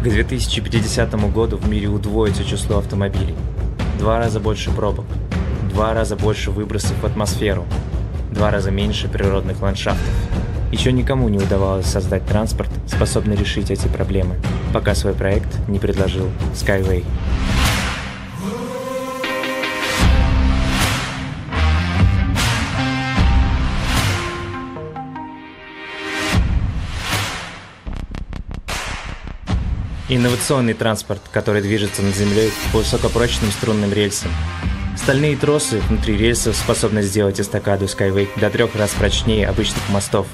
К 2050 году в мире удвоится число автомобилей. Два раза больше пробок, два раза больше выбросов в атмосферу, два раза меньше природных ландшафтов. Еще никому не удавалось создать транспорт, способный решить эти проблемы, пока свой проект не предложил Skyway. Инновационный транспорт, который движется над землей по высокопрочным струнным рельсам. Стальные тросы внутри рельсов способны сделать эстакаду Skyway до трех раз прочнее обычных мостов.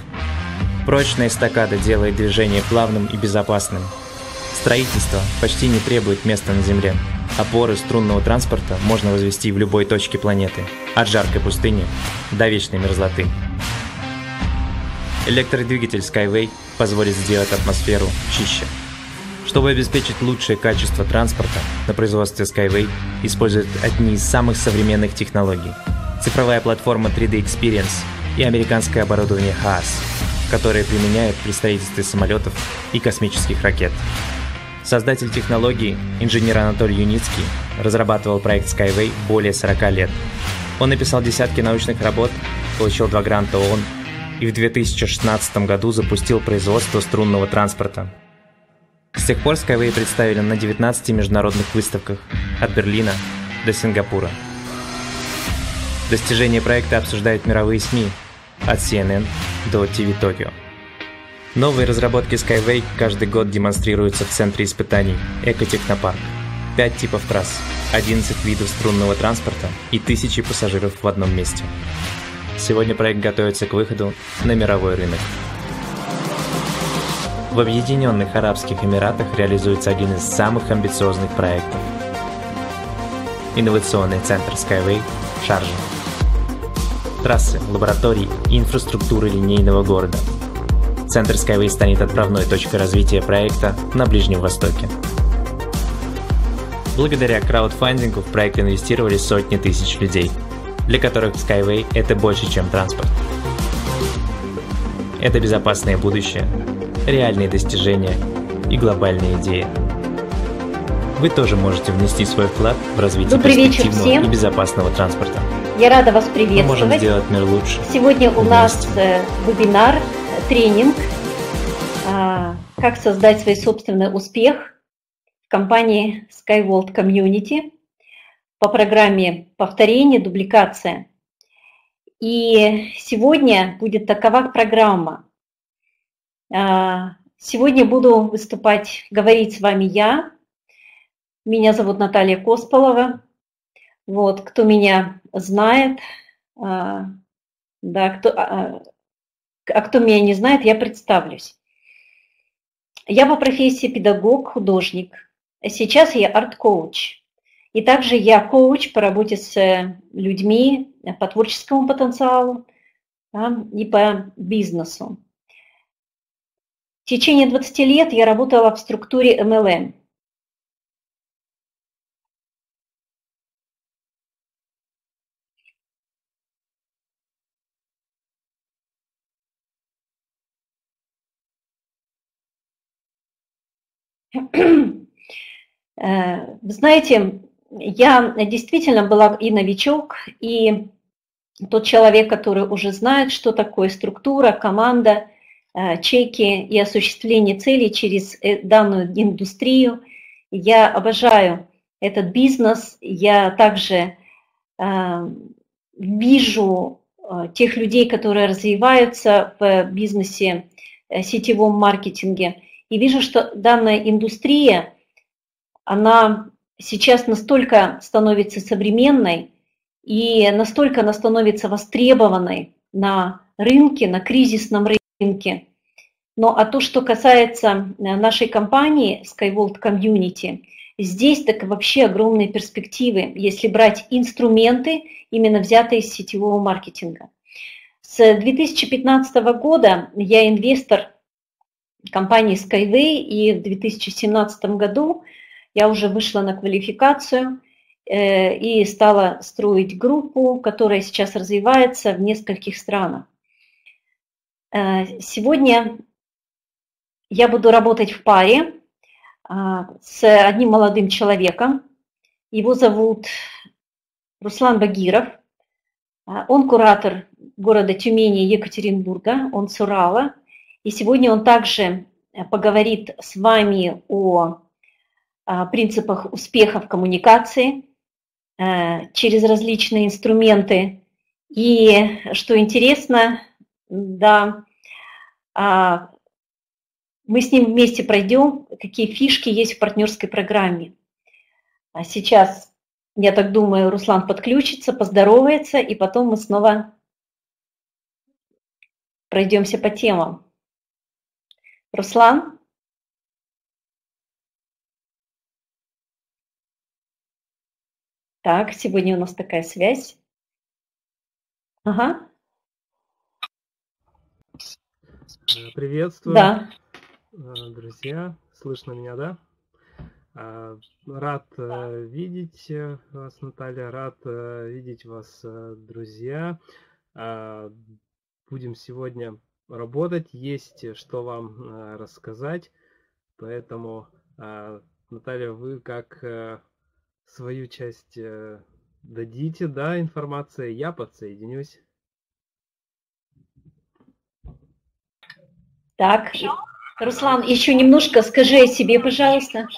Прочная эстакада делает движение плавным и безопасным. Строительство почти не требует места на земле. Опоры струнного транспорта можно возвести в любой точке планеты, от жаркой пустыни до вечной мерзлоты. Электродвигатель Skyway позволит сделать атмосферу чище. Чтобы обеспечить лучшее качество транспорта, на производстве Skyway используют одни из самых современных технологий. Цифровая платформа 3D Experience и американское оборудование HAAS, которое применяют при строительстве самолетов и космических ракет. Создатель технологии, инженер Анатолий Юницкий, разрабатывал проект Skyway более 40 лет. Он написал десятки научных работ, получил два гранта ООН и в 2016 году запустил производство струнного транспорта, с тех пор Skyway представили на 19 международных выставках от Берлина до Сингапура. Достижения проекта обсуждают мировые СМИ, от CNN до TV Tokyo. Новые разработки Skyway каждый год демонстрируются в центре испытаний Экотехнопарк. Пять типов трасс, 11 видов струнного транспорта и тысячи пассажиров в одном месте. Сегодня проект готовится к выходу на мировой рынок. В Объединенных Арабских Эмиратах реализуется один из самых амбициозных проектов. Инновационный центр Skyway в Шарже. Трассы, лаборатории и инфраструктуры линейного города. Центр Skyway станет отправной точкой развития проекта на Ближнем Востоке. Благодаря краудфандингу в проект инвестировали сотни тысяч людей, для которых Skyway – это больше, чем транспорт. Это безопасное будущее, реальные достижения и глобальные идеи. Вы тоже можете внести свой вклад в развитие Добрый перспективного всем. и безопасного транспорта. Я рада вас Мы приветствовать. можем сделать мир лучше. Сегодня у вместе. нас э, вебинар, э, тренинг а, «Как создать свой собственный успех» в компании SkyWorld Community по программе «Повторение, дубликация». И сегодня будет такова программа. А, Сегодня буду выступать, говорить с вами я. Меня зовут Наталья Косполова. Вот, кто меня знает, а, да, кто, а, а кто меня не знает, я представлюсь. Я по профессии педагог, художник. Сейчас я арт-коуч. И также я коуч по работе с людьми, по творческому потенциалу да, и по бизнесу. В течение 20 лет я работала в структуре MLM. Э, Вы знаете, я действительно была и новичок, и тот человек, который уже знает, что такое структура, команда, чеки и осуществление целей через э, данную индустрию. Я обожаю этот бизнес. Я также э, вижу э, тех людей, которые развиваются в бизнесе, э, сетевом маркетинге, и вижу, что данная индустрия, она сейчас настолько становится современной и настолько она становится востребованной на рынке, на кризисном рынке. Но а то, что касается э, нашей компании SkyWorld Community, здесь так вообще огромные перспективы, если брать инструменты, именно взятые из сетевого маркетинга. С 2015 года я инвестор компании Skyway, и в 2017 году я уже вышла на квалификацию э, и стала строить группу, которая сейчас развивается в нескольких странах. Э, Сегодня я буду работать в паре с одним молодым человеком. Его зовут Руслан Багиров. Он куратор города Тюмени Екатеринбурга, он с Урала. И сегодня он также поговорит с вами о принципах успеха в коммуникации через различные инструменты. И что интересно, да, мы с ним вместе пройдем, какие фишки есть в партнерской программе. А сейчас, я так думаю, Руслан подключится, поздоровается, и потом мы снова пройдемся по темам. Руслан? Так, сегодня у нас такая связь. Ага. Приветствую. Да. Э, друзья. Слышно меня, да? А, рад э, видеть э, вас, Наталья, рад видеть вас, друзья. Будем сегодня работать, есть что вам рассказать, поэтому, Наталья, вы как свою часть дадите, да, информации, я подсоединюсь. Так, Руслан, еще немножко скажи о себе, пожалуйста.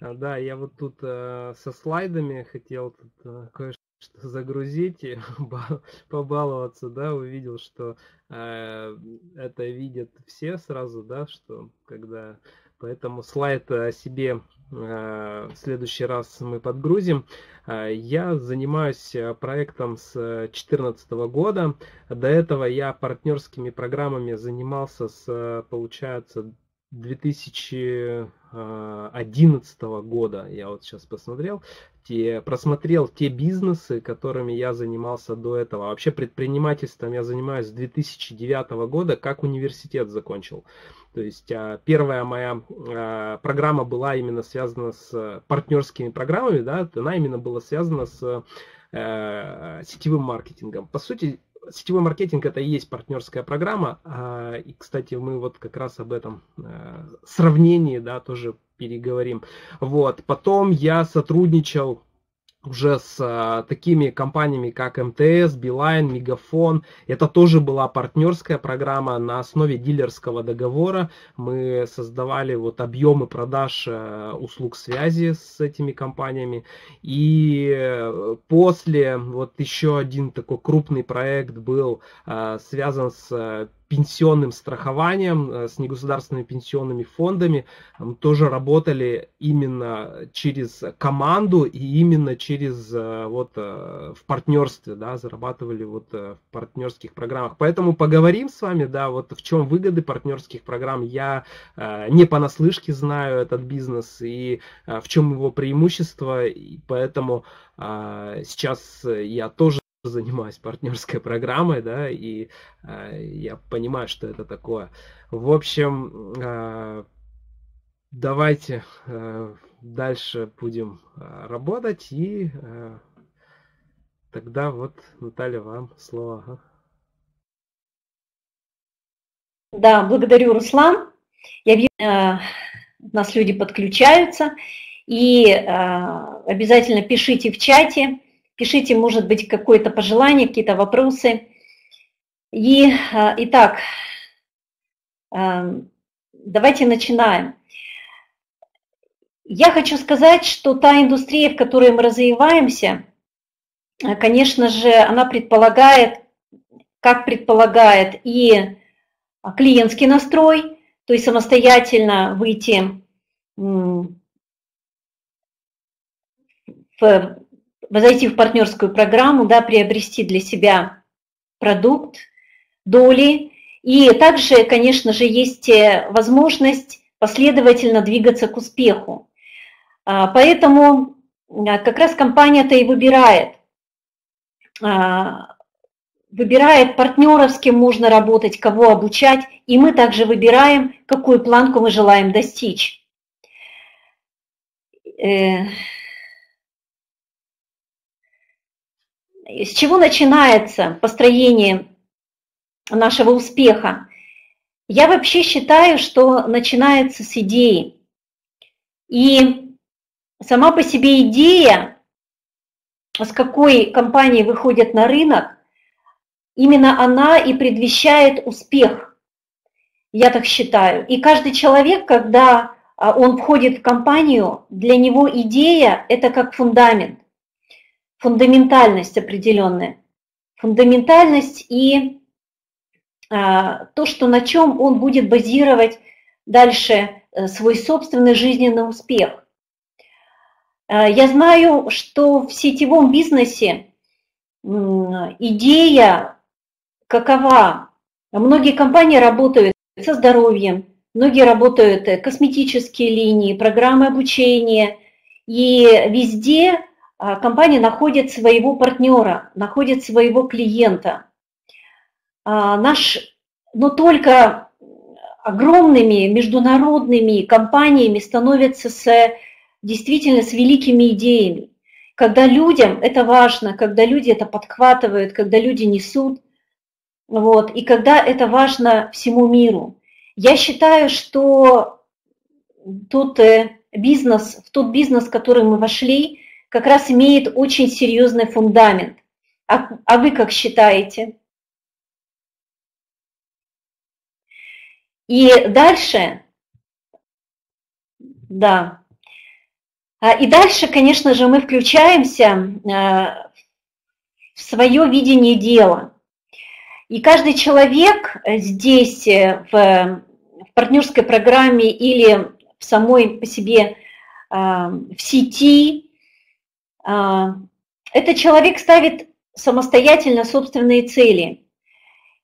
А, да, я вот тут э, со слайдами хотел тут, э, кое-что загрузить и побаловаться, да, увидел, что э, это видят все сразу, да, что когда Поэтому слайд о себе э, в следующий раз мы подгрузим. Э, я занимаюсь э, проектом с 2014 года. До этого я партнерскими программами занимался с, получается, 2011 года. Я вот сейчас посмотрел, те, просмотрел те бизнесы, которыми я занимался до этого. Вообще предпринимательством я занимаюсь с 2009 года, как университет закончил. То есть а, первая моя а, программа была именно связана с партнерскими программами, да, она именно была связана с э, сетевым маркетингом. По сути, сетевой маркетинг это и есть партнерская программа. А, и, кстати, мы вот как раз об этом э, сравнении, да, тоже переговорим. Вот. Потом я сотрудничал уже с а, такими компаниями, как МТС, Билайн, Мегафон. Это тоже была партнерская программа на основе дилерского договора. Мы создавали вот объемы продаж а, услуг связи с этими компаниями. И э, после вот еще один такой крупный проект был а, связан с пенсионным страхованием, э, с негосударственными пенсионными фондами. Тоже работали именно через команду и именно через э, вот э, в партнерстве, да, зарабатывали вот в партнерских программах. Поэтому поговорим с вами, да, вот в чем выгоды партнерских программ. Я не понаслышке знаю этот бизнес и в чем его преимущество, и поэтому сейчас я тоже занимаюсь партнерской программой, да, и э, я понимаю, что это такое. В общем, э, давайте э, дальше будем э, работать, и э, тогда вот, Наталья, вам слово. Да, благодарю, Руслан. Я вижу, э, у нас люди подключаются, и э, обязательно пишите в чате, Пишите, может быть, какое-то пожелание, какие-то вопросы. И, э, итак, э, давайте начинаем. Я хочу сказать, что та индустрия, в которой мы развиваемся, э, конечно же, она предполагает, как предполагает и клиентский настрой, то есть самостоятельно выйти в зайти в партнерскую программу, да, приобрести для себя продукт, доли. И также, конечно же, есть э, возможность последовательно двигаться к успеху. А, поэтому как раз компания-то и выбирает. А, выбирает партнеров, с кем можно работать, кого обучать, и мы также выбираем, какую планку мы желаем достичь. С чего начинается построение нашего успеха? Я вообще считаю, что начинается с идеи. И сама по себе идея, с какой компании выходит на рынок, именно она и предвещает успех. Я так считаю. И каждый человек, когда а, он входит в компанию, для него идея – это как фундамент, фундаментальность определенная. Фундаментальность и а, то, что на чем он будет базировать дальше э, свой собственный жизненный успех. А, я знаю, что в сетевом бизнесе идея какова? Многие компании работают со здоровьем, многие работают э, косметические линии, программы обучения, и везде компания находит своего партнера, находит своего клиента. А, наш, но только огромными международными компаниями становятся с, действительно с великими идеями. Когда людям это важно, когда люди это подхватывают, когда люди несут, вот, и когда это важно всему миру. Я считаю, что тот э, бизнес, в тот бизнес, в который мы вошли, как раз имеет очень серьезный фундамент. А, а вы как считаете? И дальше, да, а, и дальше, конечно же, мы включаемся э, в свое видение дела. И каждый человек здесь, э, в, в партнерской программе или в самой по себе э, в сети, этот человек ставит самостоятельно собственные цели.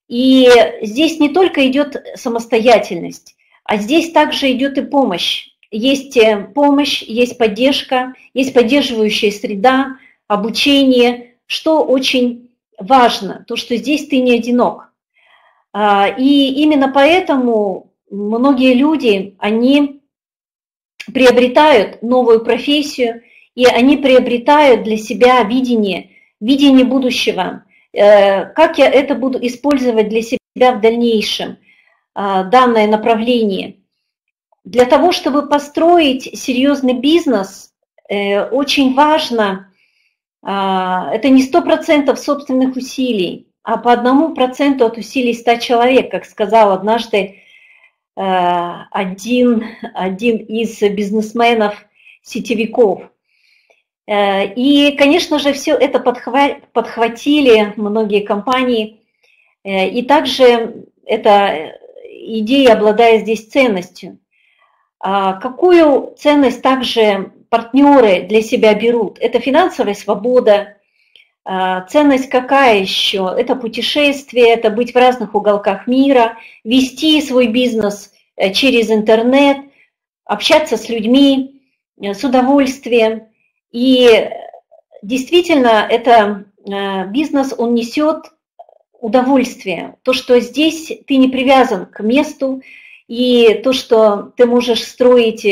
И здесь не только идет самостоятельность, а здесь также идет и помощь. Есть помощь, есть поддержка, есть поддерживающая среда, обучение, что очень важно, то, что здесь ты не одинок. А, и именно поэтому многие люди, они приобретают новую профессию, и они приобретают для себя видение, видение будущего, э, как я это буду использовать для себя в дальнейшем, а, данное направление. Для того, чтобы построить серьезный бизнес, э, очень важно это не сто процентов собственных усилий, а по одному проценту от усилий 100 человек, как сказал однажды э, один, один из бизнесменов-сетевиков. Э, и, конечно же, все это подхватили многие компании. Э, и также эта идея обладает здесь ценностью. А какую ценность также партнеры для себя берут. Это финансовая свобода, а, ценность какая еще? Это путешествие, это быть в разных уголках мира, вести свой бизнес э, через интернет, общаться с людьми с удовольствием. И действительно, это э, бизнес, он несет удовольствие. То, что здесь ты не привязан к месту, и то, что ты можешь строить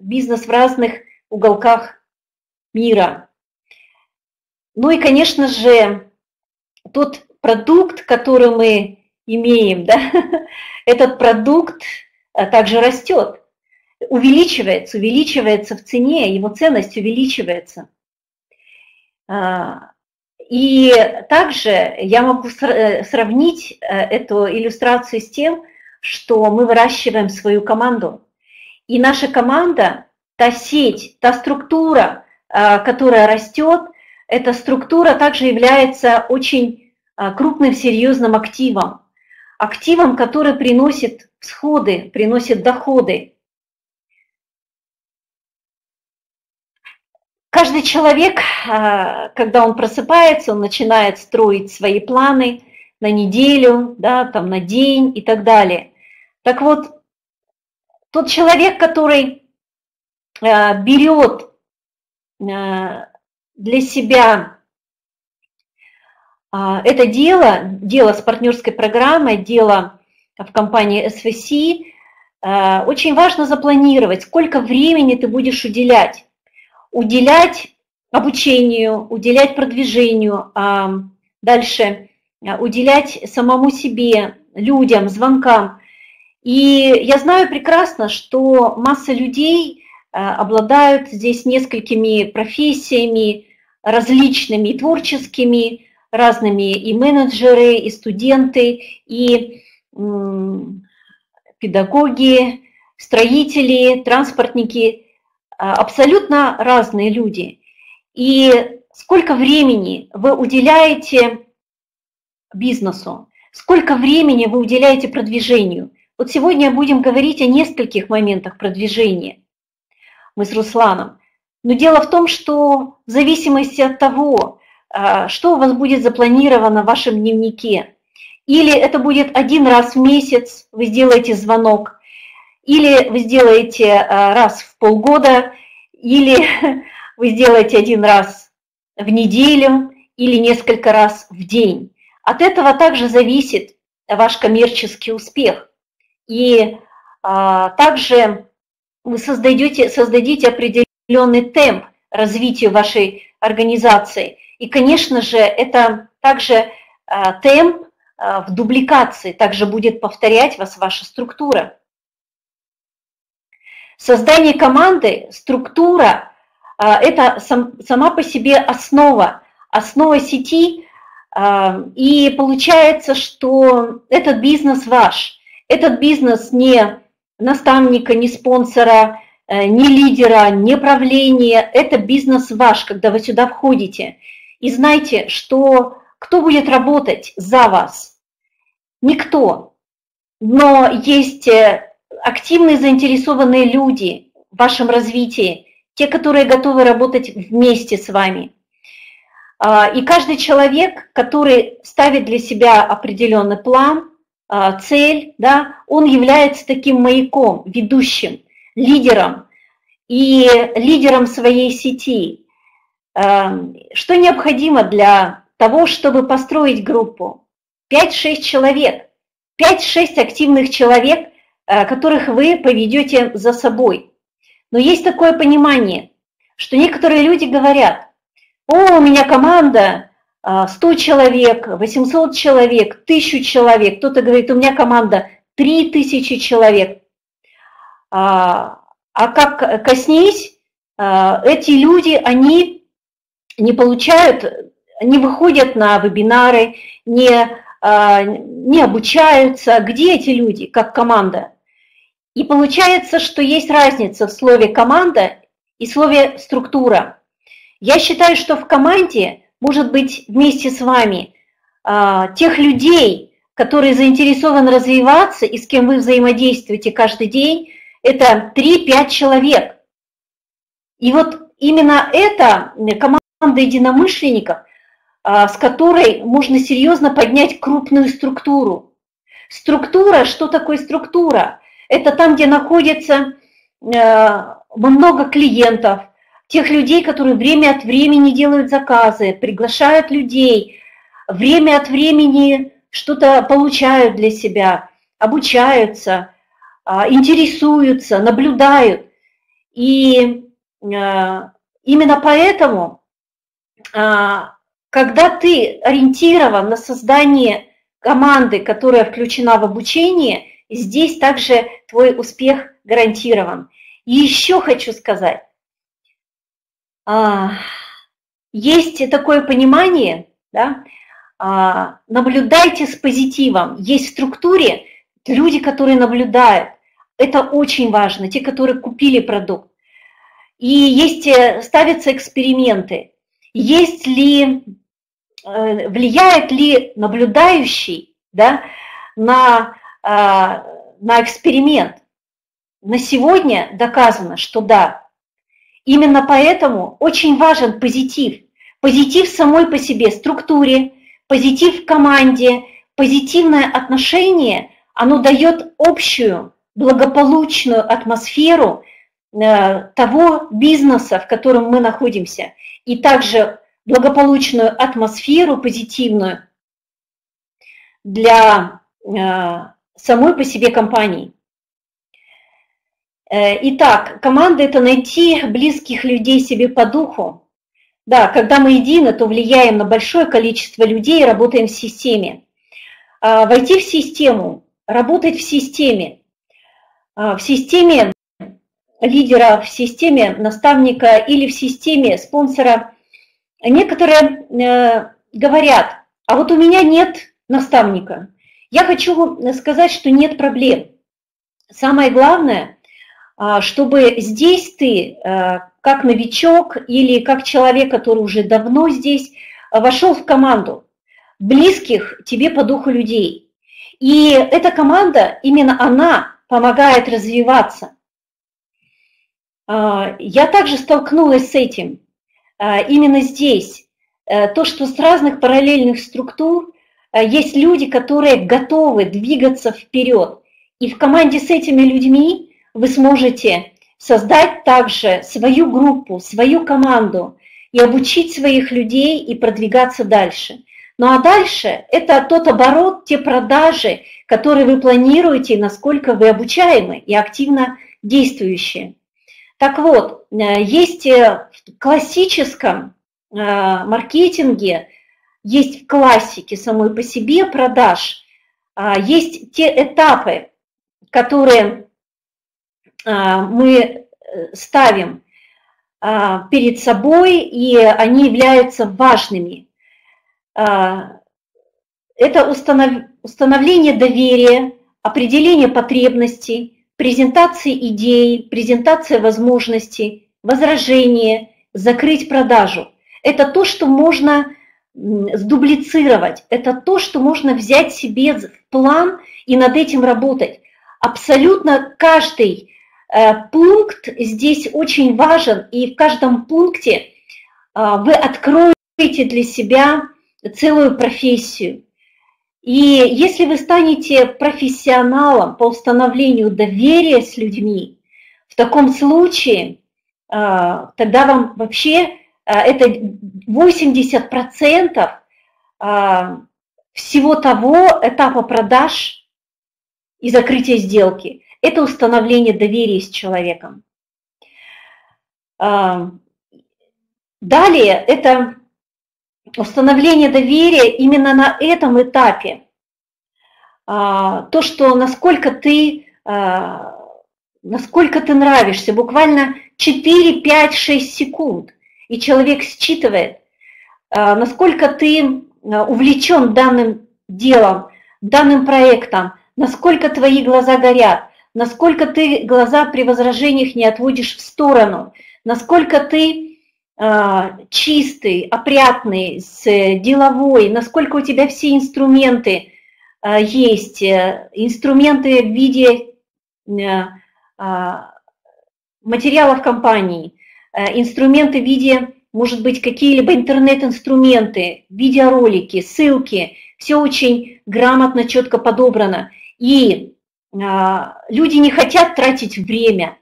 бизнес в разных уголках мира. Ну и, конечно же, тот продукт, который мы имеем, да, этот продукт а, также растет, увеличивается, увеличивается в цене, его ценность увеличивается. А, и также я могу э, сравнить э, эту иллюстрацию с тем, что мы выращиваем свою команду. И наша команда та сеть, та структура, а, которая растет, эта структура также является очень а, крупным серьезным активом. Активом, который приносит всходы, приносит доходы. Каждый человек, а, когда он просыпается, он начинает строить свои планы на неделю, да, там, на день и так далее. Так вот, тот человек, который Э, берет э, для себя это дело, дело с партнерской программой, дело в компании э, очень важно запланировать, сколько времени ты будешь уделять. Уделять обучению, уделять продвижению, а дальше уделять самому себе, людям, звонкам. И я знаю прекрасно, что масса людей обладают здесь несколькими профессиями, различными творческими, разными и менеджеры, и студенты, и педагоги, строители, транспортники, а, абсолютно разные люди. И сколько времени вы уделяете бизнесу, сколько времени вы уделяете продвижению. Вот сегодня будем говорить о нескольких моментах продвижения. Мы с Русланом. Но дело в том, что в зависимости от того, а, что у вас будет запланировано в вашем дневнике, или это будет один раз в месяц, вы сделаете звонок, или вы сделаете а, раз в полгода, или вы сделаете один раз в неделю, или несколько раз в день. От этого также зависит ваш коммерческий успех. И а, также вы создадете, создадите определенный темп развития вашей организации. И, конечно же, это также а, темп а, в дубликации, также будет повторять вас ваша структура. Создание команды, структура а, – это сам, сама по себе основа, основа сети, а, и получается, что этот бизнес ваш. Этот бизнес не наставника, не спонсора, э, не лидера, не правления. Это бизнес ваш, когда вы сюда входите. И знайте, что кто будет работать за вас? Никто. Но есть э, активные заинтересованные люди в вашем развитии, те, которые готовы работать вместе с вами. А, и каждый человек, который ставит для себя определенный план, а, цель, да, он является таким маяком, ведущим, лидером и лидером своей сети. А, что необходимо для того, чтобы построить группу? 5-6 человек, 5-6 активных человек, которых вы поведете за собой. Но есть такое понимание, что некоторые люди говорят, о, у меня команда 100 э, человек, 800 человек, 1000 человек. Кто-то говорит, у меня команда 3000 человек. А, а как коснись, э, эти люди, они не получают, не выходят на вебинары, не, не обучаются. Где эти люди, как команда? И получается, что есть разница в слове «команда» и слове «структура». Я считаю, что в команде может быть вместе с вами а, тех людей, которые заинтересованы развиваться и с кем вы взаимодействуете каждый день, это 3-5 человек. И вот именно это команда единомышленников, а, с которой можно серьезно поднять крупную структуру. Структура, что такое структура? Это там, где находится э, много клиентов, тех людей, которые время от времени делают заказы, приглашают людей, время от времени что-то получают для себя, обучаются, а, интересуются, наблюдают. И э, именно поэтому, а, когда ты ориентирован на создание команды, которая включена в обучение – здесь также твой успех гарантирован. И еще хочу сказать, а, есть такое понимание, да, а, наблюдайте с позитивом. Есть в структуре люди, которые наблюдают. Это очень важно, те, которые купили продукт. И есть, э, ставятся эксперименты. Есть ли, э, влияет ли наблюдающий да, на на эксперимент. На сегодня доказано, что да. Именно поэтому очень важен позитив. Позитив самой по себе структуре, позитив в команде, позитивное отношение, оно дает общую благополучную атмосферу э, того бизнеса, в котором мы находимся, и также благополучную атмосферу позитивную для э, самой по себе компании. Э, итак, команда – это найти близких людей себе по духу. Да, когда мы едины, то влияем на большое количество людей и работаем в системе. А войти в систему, работать в системе в системе лидера, в системе наставника или в системе спонсора, некоторые говорят, а вот у меня нет наставника. Я хочу сказать, что нет проблем. Самое главное, а, чтобы здесь ты, а, как новичок или как человек, который уже давно здесь, вошел в команду близких тебе по духу людей. И эта команда, именно она помогает развиваться. А, я также столкнулась с этим именно здесь. Э, то, что с разных параллельных структур есть люди, которые готовы двигаться вперед. И в команде с этими людьми вы сможете создать также свою группу, свою команду и обучить своих людей и продвигаться дальше. Ну а дальше это тот оборот, те продажи, которые вы планируете, насколько вы обучаемы и активно действующие. Так вот, э, есть в классическом Э, маркетинге, есть в классике самой по себе продаж, а, есть те этапы, которые а, мы э, ставим а, перед собой, и они являются важными. Это установление доверия, определение потребностей, презентация идей, презентация возможностей, возражение, закрыть продажу – это то, что можно сдублицировать, это то, что можно взять себе в план и над этим работать. Абсолютно каждый э, пункт здесь очень важен, и в каждом пункте э, вы откроете для себя целую профессию. И если вы станете профессионалом по установлению доверия с людьми, в таком случае э, тогда вам вообще это 80% э, всего того этапа продаж и закрытия сделки. Это установление доверия с человеком. Э, далее это установление доверия именно на этом этапе. То, что насколько ты, насколько ты нравишься, буквально 4, 5, 6 секунд и человек считывает, а, насколько ты а, увлечен данным делом, данным проектом, насколько твои глаза горят, насколько ты глаза при возражениях не отводишь в сторону, насколько ты а, чистый, опрятный, деловой, насколько у тебя все инструменты есть, э, инструменты в виде э, материалов компании, Э, инструменты в виде, может быть, какие-либо интернет-инструменты, видеоролики, ссылки, все очень грамотно, четко подобрано. И а, люди не хотят тратить время,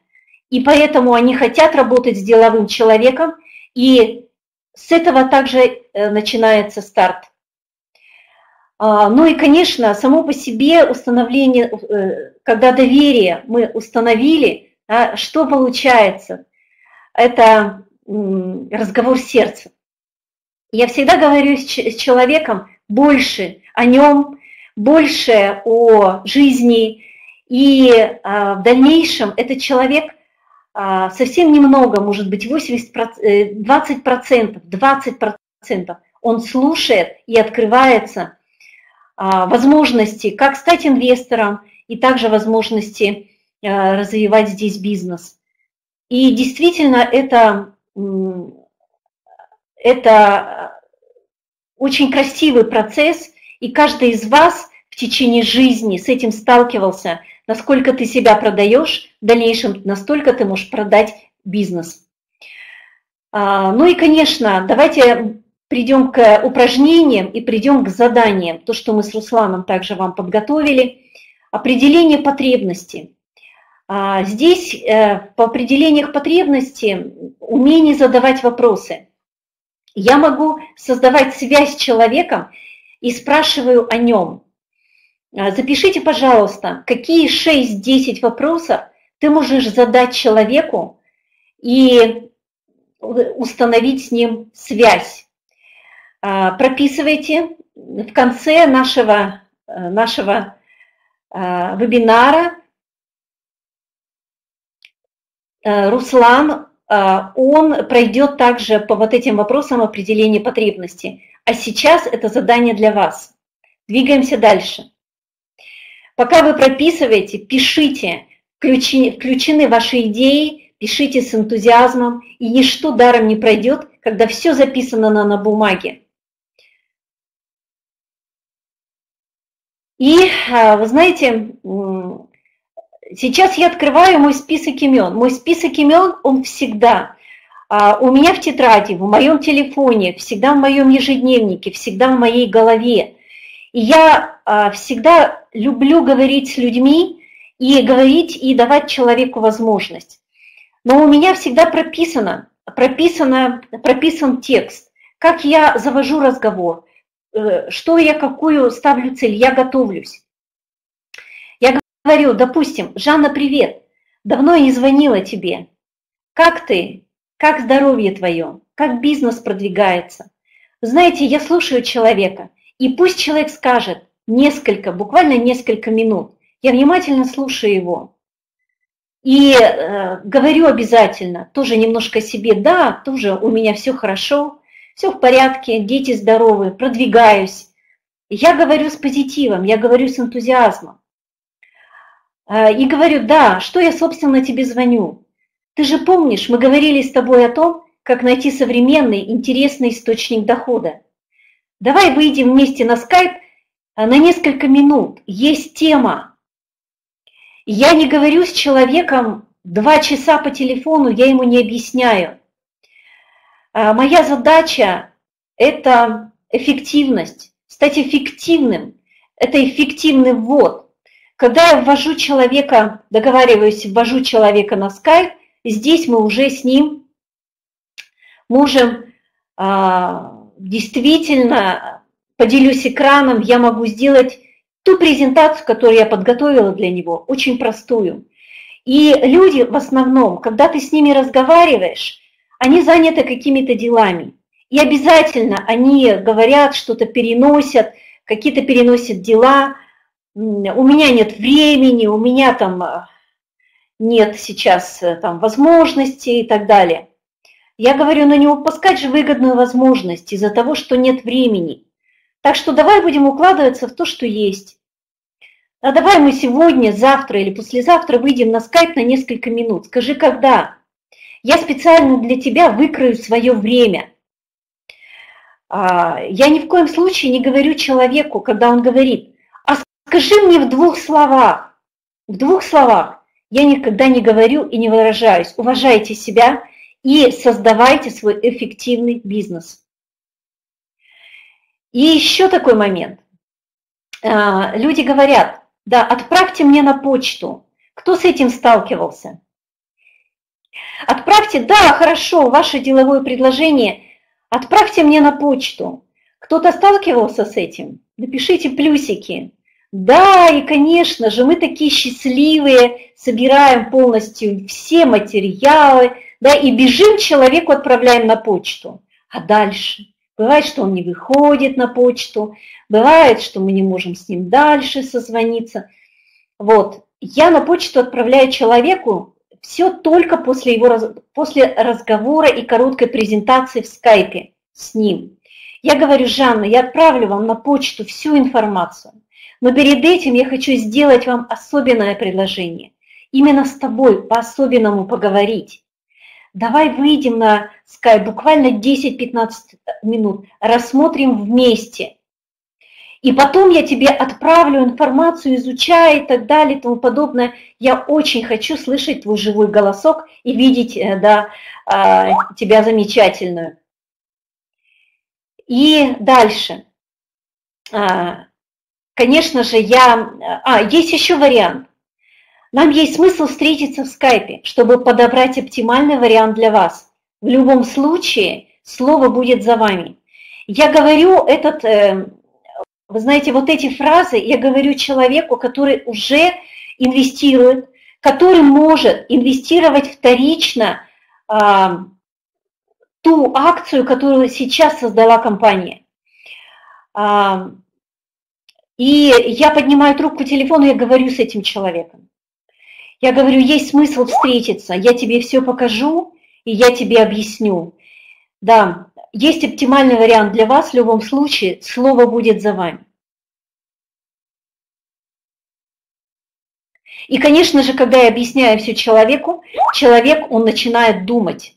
и поэтому они хотят работать с деловым человеком, и с этого также э, начинается старт. А, ну и, конечно, само по себе установление, э, когда доверие мы установили, что получается – это разговор сердца. Я всегда говорю с человеком больше о нем, больше о жизни, и а, в дальнейшем этот человек а, совсем немного, может быть, 80%, 20%, 20%, он слушает и открывается а, возможности, как стать инвестором, и также возможности развивать здесь бизнес. И действительно, это, это очень красивый процесс, и каждый из вас в течение жизни с этим сталкивался. Насколько ты себя продаешь, в дальнейшем настолько ты можешь продать бизнес. А, ну и, конечно, давайте придем к упражнениям и придем к заданиям. То, что мы с Русланом также вам подготовили. Определение потребностей. А, здесь э, по определениях потребностей умение задавать вопросы. Я могу создавать связь с человеком и спрашиваю о нем. А, запишите, пожалуйста, какие 6-10 вопросов ты можешь задать человеку и установить с ним связь. А, прописывайте в конце нашего, э, нашего вебинара Руслан, он пройдет также по вот этим вопросам определения потребностей. А сейчас это задание для вас. Двигаемся дальше. Пока вы прописываете, пишите, включены ваши идеи, пишите с энтузиазмом, и ничто даром не пройдет, когда все записано на, на бумаге. И а, вы знаете, сейчас я открываю мой список имен. Мой список имен, он всегда а, у меня в тетради, в моем телефоне, всегда в моем ежедневнике, всегда в моей голове. И я а, всегда люблю говорить с людьми и говорить и давать человеку возможность. Но у меня всегда прописано, прописано, прописан текст, как я завожу разговор, э, что я, какую ставлю цель, я готовлюсь. Говорю, допустим, Жанна, привет, давно я не звонила тебе. Как ты? Как здоровье твое? Как бизнес продвигается? знаете, я слушаю человека, и пусть человек скажет несколько, буквально несколько минут. Я внимательно слушаю его. И э, говорю обязательно, тоже немножко себе, да, тоже у меня все хорошо, все в порядке, дети здоровы, продвигаюсь. Я говорю с позитивом, я говорю с энтузиазмом. Э, и говорю, да, что я, собственно, тебе звоню. Ты же помнишь, мы говорили с тобой о том, как найти современный, интересный источник дохода. Давай выйдем вместе на скайп э, на несколько минут. Есть тема, я не говорю с человеком два часа по телефону, я ему не объясняю. А, моя задача – это эффективность, стать эффективным. Это эффективный ввод. Когда я ввожу человека, договариваюсь, ввожу человека на скайп, здесь мы уже с ним можем а, действительно, поделюсь экраном, я могу сделать ту презентацию, которую я подготовила для него, очень простую. И люди в основном, когда ты с ними разговариваешь, они заняты какими-то делами. И обязательно они говорят, что-то переносят, какие-то переносят дела. У меня нет времени, у меня там э, нет сейчас э, там возможности и так далее. Я говорю, ну не упускать же выгодную возможность из-за того, что нет времени. Так что давай будем укладываться в то, что есть. А давай мы сегодня, завтра или послезавтра выйдем на скайп на несколько минут. Скажи, когда? Я специально для тебя выкрою свое время. А, я ни в коем случае не говорю человеку, когда он говорит, скажи мне в двух словах. В двух словах я никогда не говорю и не выражаюсь. Уважайте себя и создавайте свой эффективный бизнес. И еще такой момент. А, люди говорят, да, отправьте мне на почту. Кто с этим сталкивался? Отправьте, да, хорошо, ваше деловое предложение, отправьте мне на почту. Кто-то сталкивался с этим? Напишите плюсики. Да, и, конечно же, мы такие счастливые, собираем полностью все материалы, да, и бежим человеку отправляем на почту. А дальше? Бывает, что он не выходит на почту, бывает, что мы не можем с ним дальше созвониться. Вот. Я на почту отправляю человеку все только после, его, после разговора и короткой презентации в скайпе с ним. Я говорю, Жанна, я отправлю вам на почту всю информацию, но перед этим я хочу сделать вам особенное предложение. Именно с тобой по-особенному поговорить давай выйдем на Skype буквально 10-15 минут, рассмотрим вместе. И потом я тебе отправлю информацию, изучай и так далее и тому подобное. Я очень хочу слышать твой живой голосок и видеть э, да, а, тебя замечательную. И дальше. А, конечно же, я... А, есть еще вариант. Нам есть смысл встретиться в скайпе, чтобы подобрать оптимальный вариант для вас. В любом случае, слово будет за вами. Я говорю этот, э, вы знаете, вот эти фразы я говорю человеку, который уже инвестирует, который может инвестировать вторично а, ту акцию, которую сейчас создала компания. И я поднимаю трубку телефона, я говорю с этим человеком. Я говорю, есть смысл встретиться, я тебе все покажу, и я тебе объясню. Да, есть оптимальный вариант для вас, в любом случае, слово будет за вами. И, конечно же, когда я объясняю все человеку, человек, он начинает думать.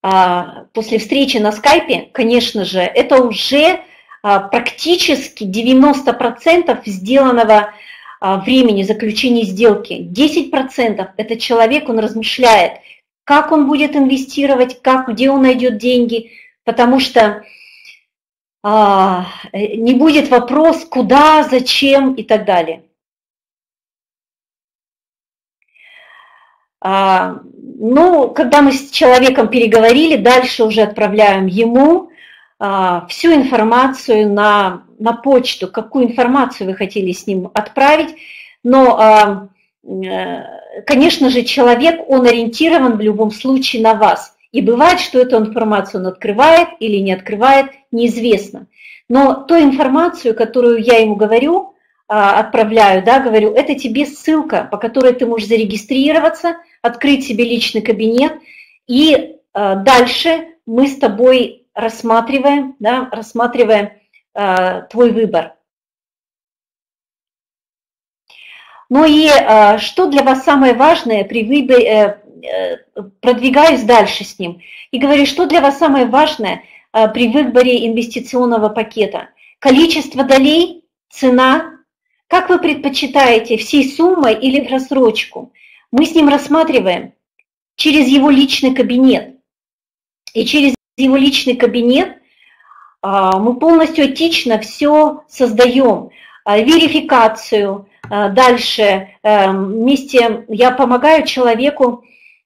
После встречи на скайпе, конечно же, это уже а, практически 90% сделанного а, времени заключения сделки. 10% это человек, он размышляет, как он будет инвестировать, как, где он найдет деньги, потому что а, не будет вопрос, куда, зачем и так далее. А, ну, когда мы с человеком переговорили, дальше уже отправляем ему а, всю информацию на, на почту, какую информацию вы хотели с ним отправить. Но, а, э, конечно же, человек, он ориентирован в любом случае на вас. И бывает, что эту информацию он открывает или не открывает, неизвестно. Но ту информацию, которую я ему говорю, а, отправляю, да, говорю, это тебе ссылка, по которой ты можешь зарегистрироваться, открыть себе личный кабинет, и дальше мы с тобой рассматриваем, да, рассматриваем э, твой выбор. Ну и э, что для вас самое важное при выборе, э, э, продвигаюсь дальше с ним, и говорю, что для вас самое важное э, при выборе инвестиционного пакета? Количество долей, цена, как вы предпочитаете, всей суммой или в рассрочку? Мы с ним рассматриваем через его личный кабинет. И через его личный кабинет, а, мы полностью этично все создаем. А, верификацию, а, дальше вместе я помогаю человеку,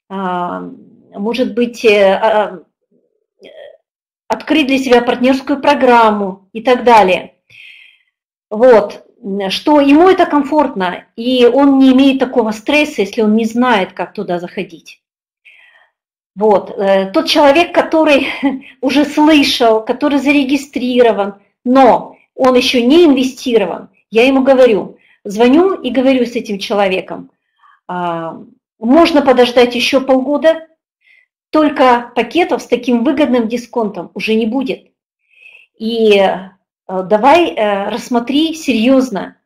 может быть, э, открыть для себя партнерскую программу и так далее. Вот, что ему это комфортно, и он не имеет такого стресса, если он не знает, как туда заходить. Вот. Э, тот человек, который уже слышал, который зарегистрирован, но он еще не инвестирован, я ему говорю, звоню и говорю с этим человеком, «А, можно подождать еще полгода, только пакетов с таким выгодным дисконтом уже не будет. И давай э, рассмотри серьезно.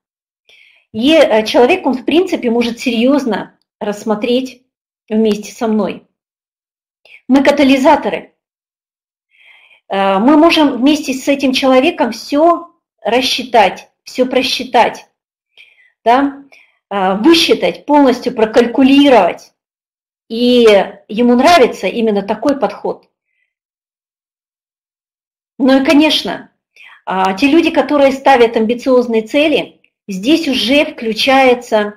И человек, он в принципе может серьезно рассмотреть вместе со мной. Мы катализаторы. Э, мы можем вместе с этим человеком все рассчитать, все просчитать, да? Э, высчитать, полностью прокалькулировать. И ему нравится именно такой подход. Ну и, конечно, э, те люди, которые ставят амбициозные цели, здесь уже включается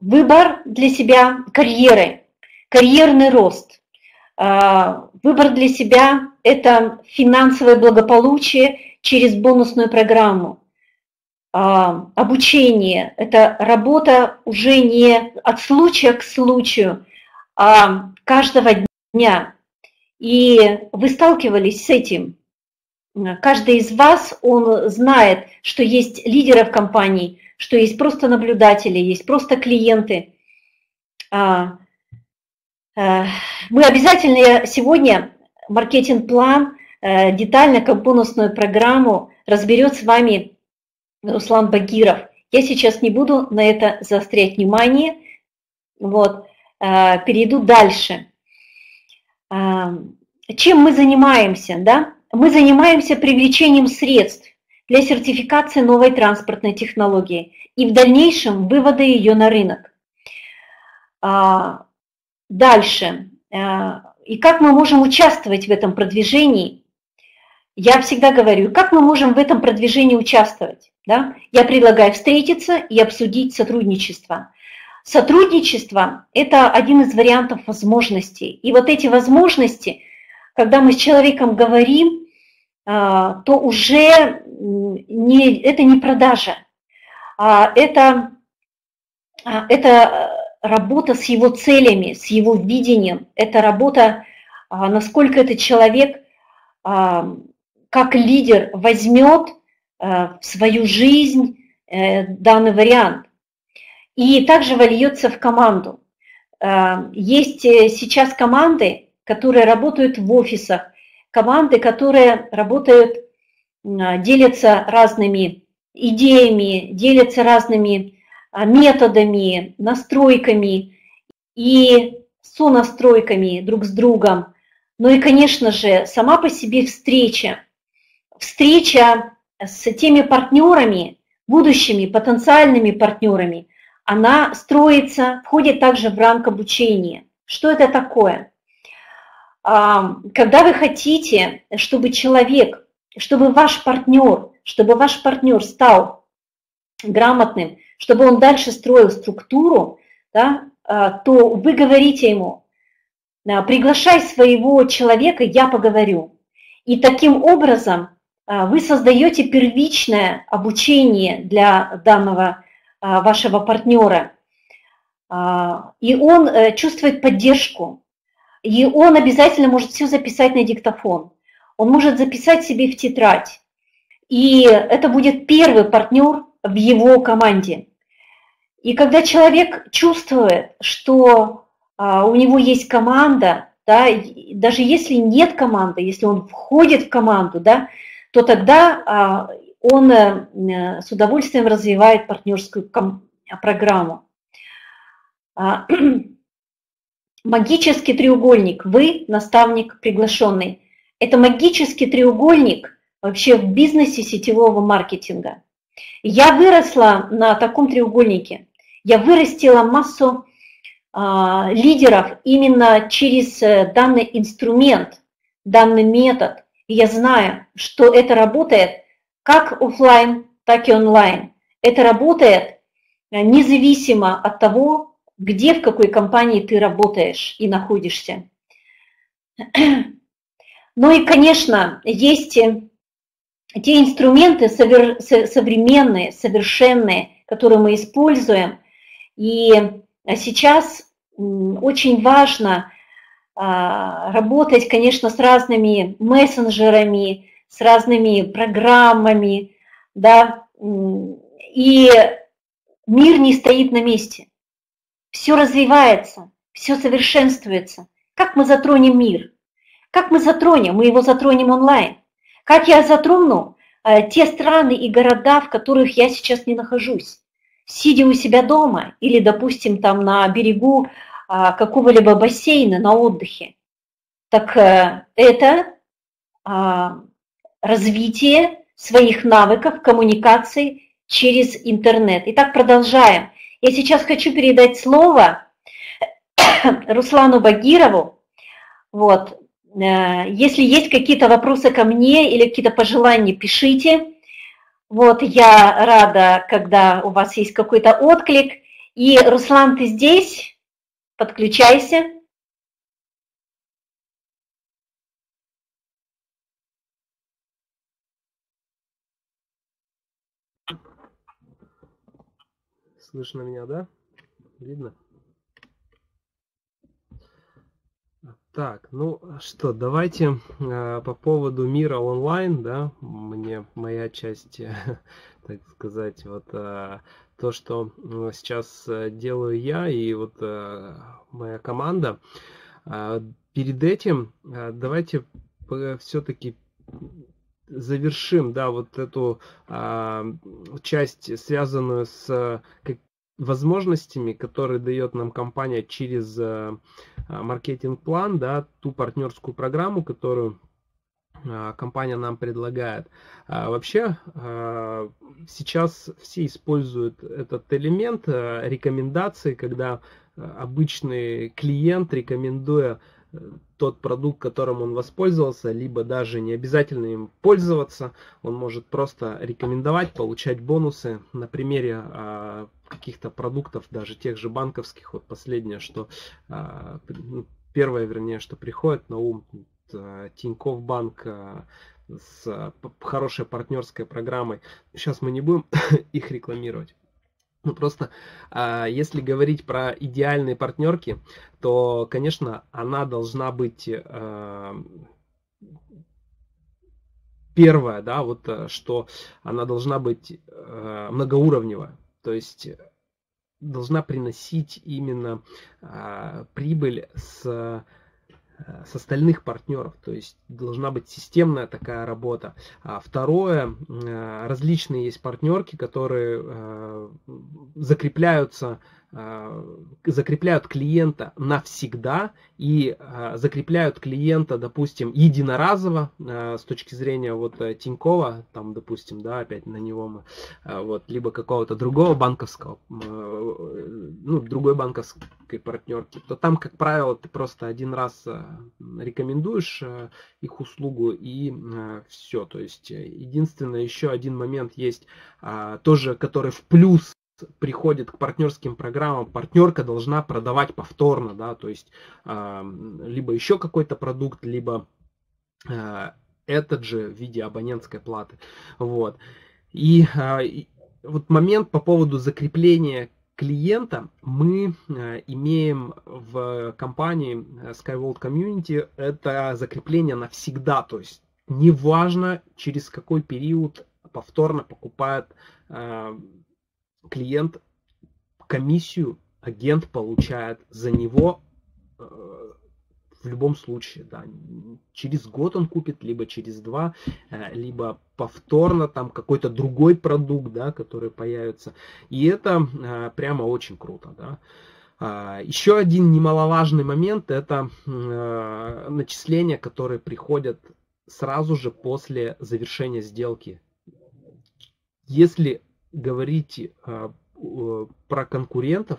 выбор для себя карьеры, карьерный рост. А, выбор для себя – это финансовое благополучие через бонусную программу. А, обучение – это работа уже не от случая к случаю, а каждого дня. И вы сталкивались с этим. Каждый из вас, он знает, что есть лидеры в компании, что есть просто наблюдатели, есть просто клиенты. А, Э, мы обязательно сегодня маркетинг-план, э, детально как бонусную программу разберет с вами Руслан Багиров. Я сейчас не буду на это заострять внимание. Вот, э, перейду дальше. Чем мы занимаемся? Да? Мы занимаемся привлечением средств для сертификации новой транспортной технологии и в дальнейшем вывода ее на рынок. А, Дальше. Э, и как мы можем участвовать в этом продвижении? Я всегда говорю, как мы можем в этом продвижении участвовать? Да? Я предлагаю встретиться и обсудить сотрудничество. Сотрудничество – это один из вариантов возможностей. И вот эти возможности, когда мы с человеком говорим, э, то уже не, это не продажа, а это, а, это работа с его целями, с его видением, это работа, а, насколько этот человек а, как лидер возьмет а, в свою жизнь данный вариант. И также вольется в команду. Есть сейчас команды, которые работают в офисах, команды, которые работают, делятся разными идеями, делятся разными методами, настройками и сонастройками друг с другом. Ну и, конечно же, сама по себе встреча. Встреча с теми партнерами, будущими потенциальными партнерами, она строится, входит также в рамк обучения. Что это такое? Когда вы хотите, чтобы человек, чтобы ваш партнер, чтобы ваш партнер стал грамотным, чтобы он дальше строил структуру, да, а, то вы говорите ему, а, приглашай своего человека, я поговорю. И таким образом а, вы создаете первичное обучение для данного вашего партнера. И он э, чувствует поддержку. И он обязательно может все записать на диктофон. Он может записать себе в тетрадь. И это будет первый партнер в его команде. И когда человек чувствует, что а, у него есть команда, да, даже если нет команды, если он входит в команду, да, то тогда а, он а, с удовольствием развивает партнерскую программу. А, магический треугольник. Вы наставник приглашенный. Это магический треугольник вообще в бизнесе сетевого маркетинга. Я выросла на таком треугольнике. Я вырастила массу а, лидеров именно через э, данный инструмент, данный метод. И я знаю, что это работает как офлайн, так и онлайн. Это работает э, независимо от того, где, в какой компании ты работаешь и находишься. Ну и, конечно, есть те инструменты современные, совершенные, которые мы используем – и сейчас очень важно а, работать, конечно, с разными мессенджерами, с разными программами, да, и мир не стоит на месте. Все развивается, все совершенствуется. Как мы затронем мир? Как мы затронем? Мы его затронем онлайн. Как я затрону э, те страны и города, в которых я сейчас не нахожусь? сидя у себя дома или, допустим, там на берегу а, какого-либо бассейна на отдыхе. Так э, это а, развитие своих навыков коммуникации через интернет. Итак, продолжаем. Я сейчас хочу передать слово Руслану Багирову. Вот. Э, если есть какие-то вопросы ко мне или какие-то пожелания, пишите. Вот я рада, когда у вас есть какой-то отклик. И, Руслан, ты здесь? Подключайся. Слышно меня, да? Видно? Так, ну что, давайте э, по поводу мира онлайн, да, мне моя часть, так сказать, вот э, то, что сейчас э, делаю я и вот э, моя команда. Э, перед этим э, давайте все-таки завершим, да, вот эту э, часть, связанную с как, возможностями, которые дает нам компания через э, а, маркетинг-план, да, ту партнерскую программу, которую э, компания нам предлагает. А вообще сейчас все используют этот элемент рекомендации, когда обычный клиент, рекомендуя тот продукт, которым он воспользовался, либо даже не обязательно им пользоваться, он может просто рекомендовать, получать бонусы на примере а, каких-то продуктов, даже тех же банковских. Вот последнее, что а, ну, первое, вернее, что приходит на ум, Тинькофф банк а, с хорошей партнерской программой. Сейчас мы не будем их рекламировать. Ну, просто а, если говорить про идеальные партнерки, то, конечно, она должна быть а, первое, да, вот что она должна быть многоуровневая, то есть должна приносить именно прибыль с с остальных партнеров, то есть должна быть системная такая работа. А второе, различные есть партнерки, которые закрепляются Э, закрепляют клиента навсегда и э, закрепляют клиента, допустим, единоразово э, с точки зрения вот Тинькова, там, допустим, да, опять на него мы, вот, либо какого-то другого банковского, ну, другой банковской партнерки, то там, как правило, ты просто один раз рекомендуешь их услугу и все. То есть, единственное, еще один момент есть, тоже, который в плюс приходит к партнерским программам, партнерка должна продавать повторно, да, то есть э, либо еще какой-то продукт, либо э, этот же в виде абонентской платы. Вот. И, э, и вот момент по поводу закрепления клиента мы э, имеем в компании Skyworld Community это закрепление навсегда, то есть неважно через какой период повторно покупает э, клиент комиссию агент получает за него э, в любом случае, да, через год он купит, либо через два, э, либо повторно там какой-то другой продукт, да, который появится. И это э, прямо очень круто, да. А, Еще один немаловажный момент это начисления, которые приходят сразу же после завершения сделки. Если говорить а, про конкурентов,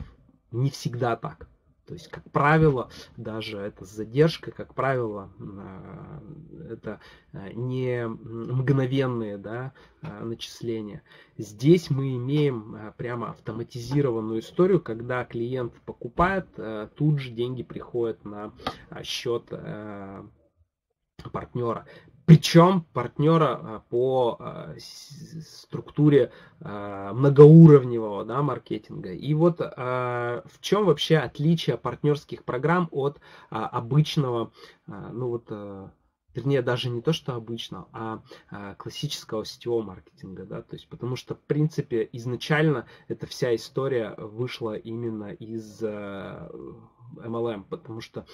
не всегда так. То есть, как правило, даже это задержка, как правило, а, это а, не мгновенные да, начисления. Здесь мы имеем прямо автоматизированную историю, когда клиент покупает, тут же деньги приходят на счет партнера. Причем партнера а, по а, структуре а, многоуровневого да, маркетинга. И вот в чем вообще отличие партнерских программ от обычного, ну вот, вернее, даже не то, что обычного, а классического сетевого маркетинга, да, то есть, потому что, в принципе, изначально эта вся история вышла именно из MLM, потому что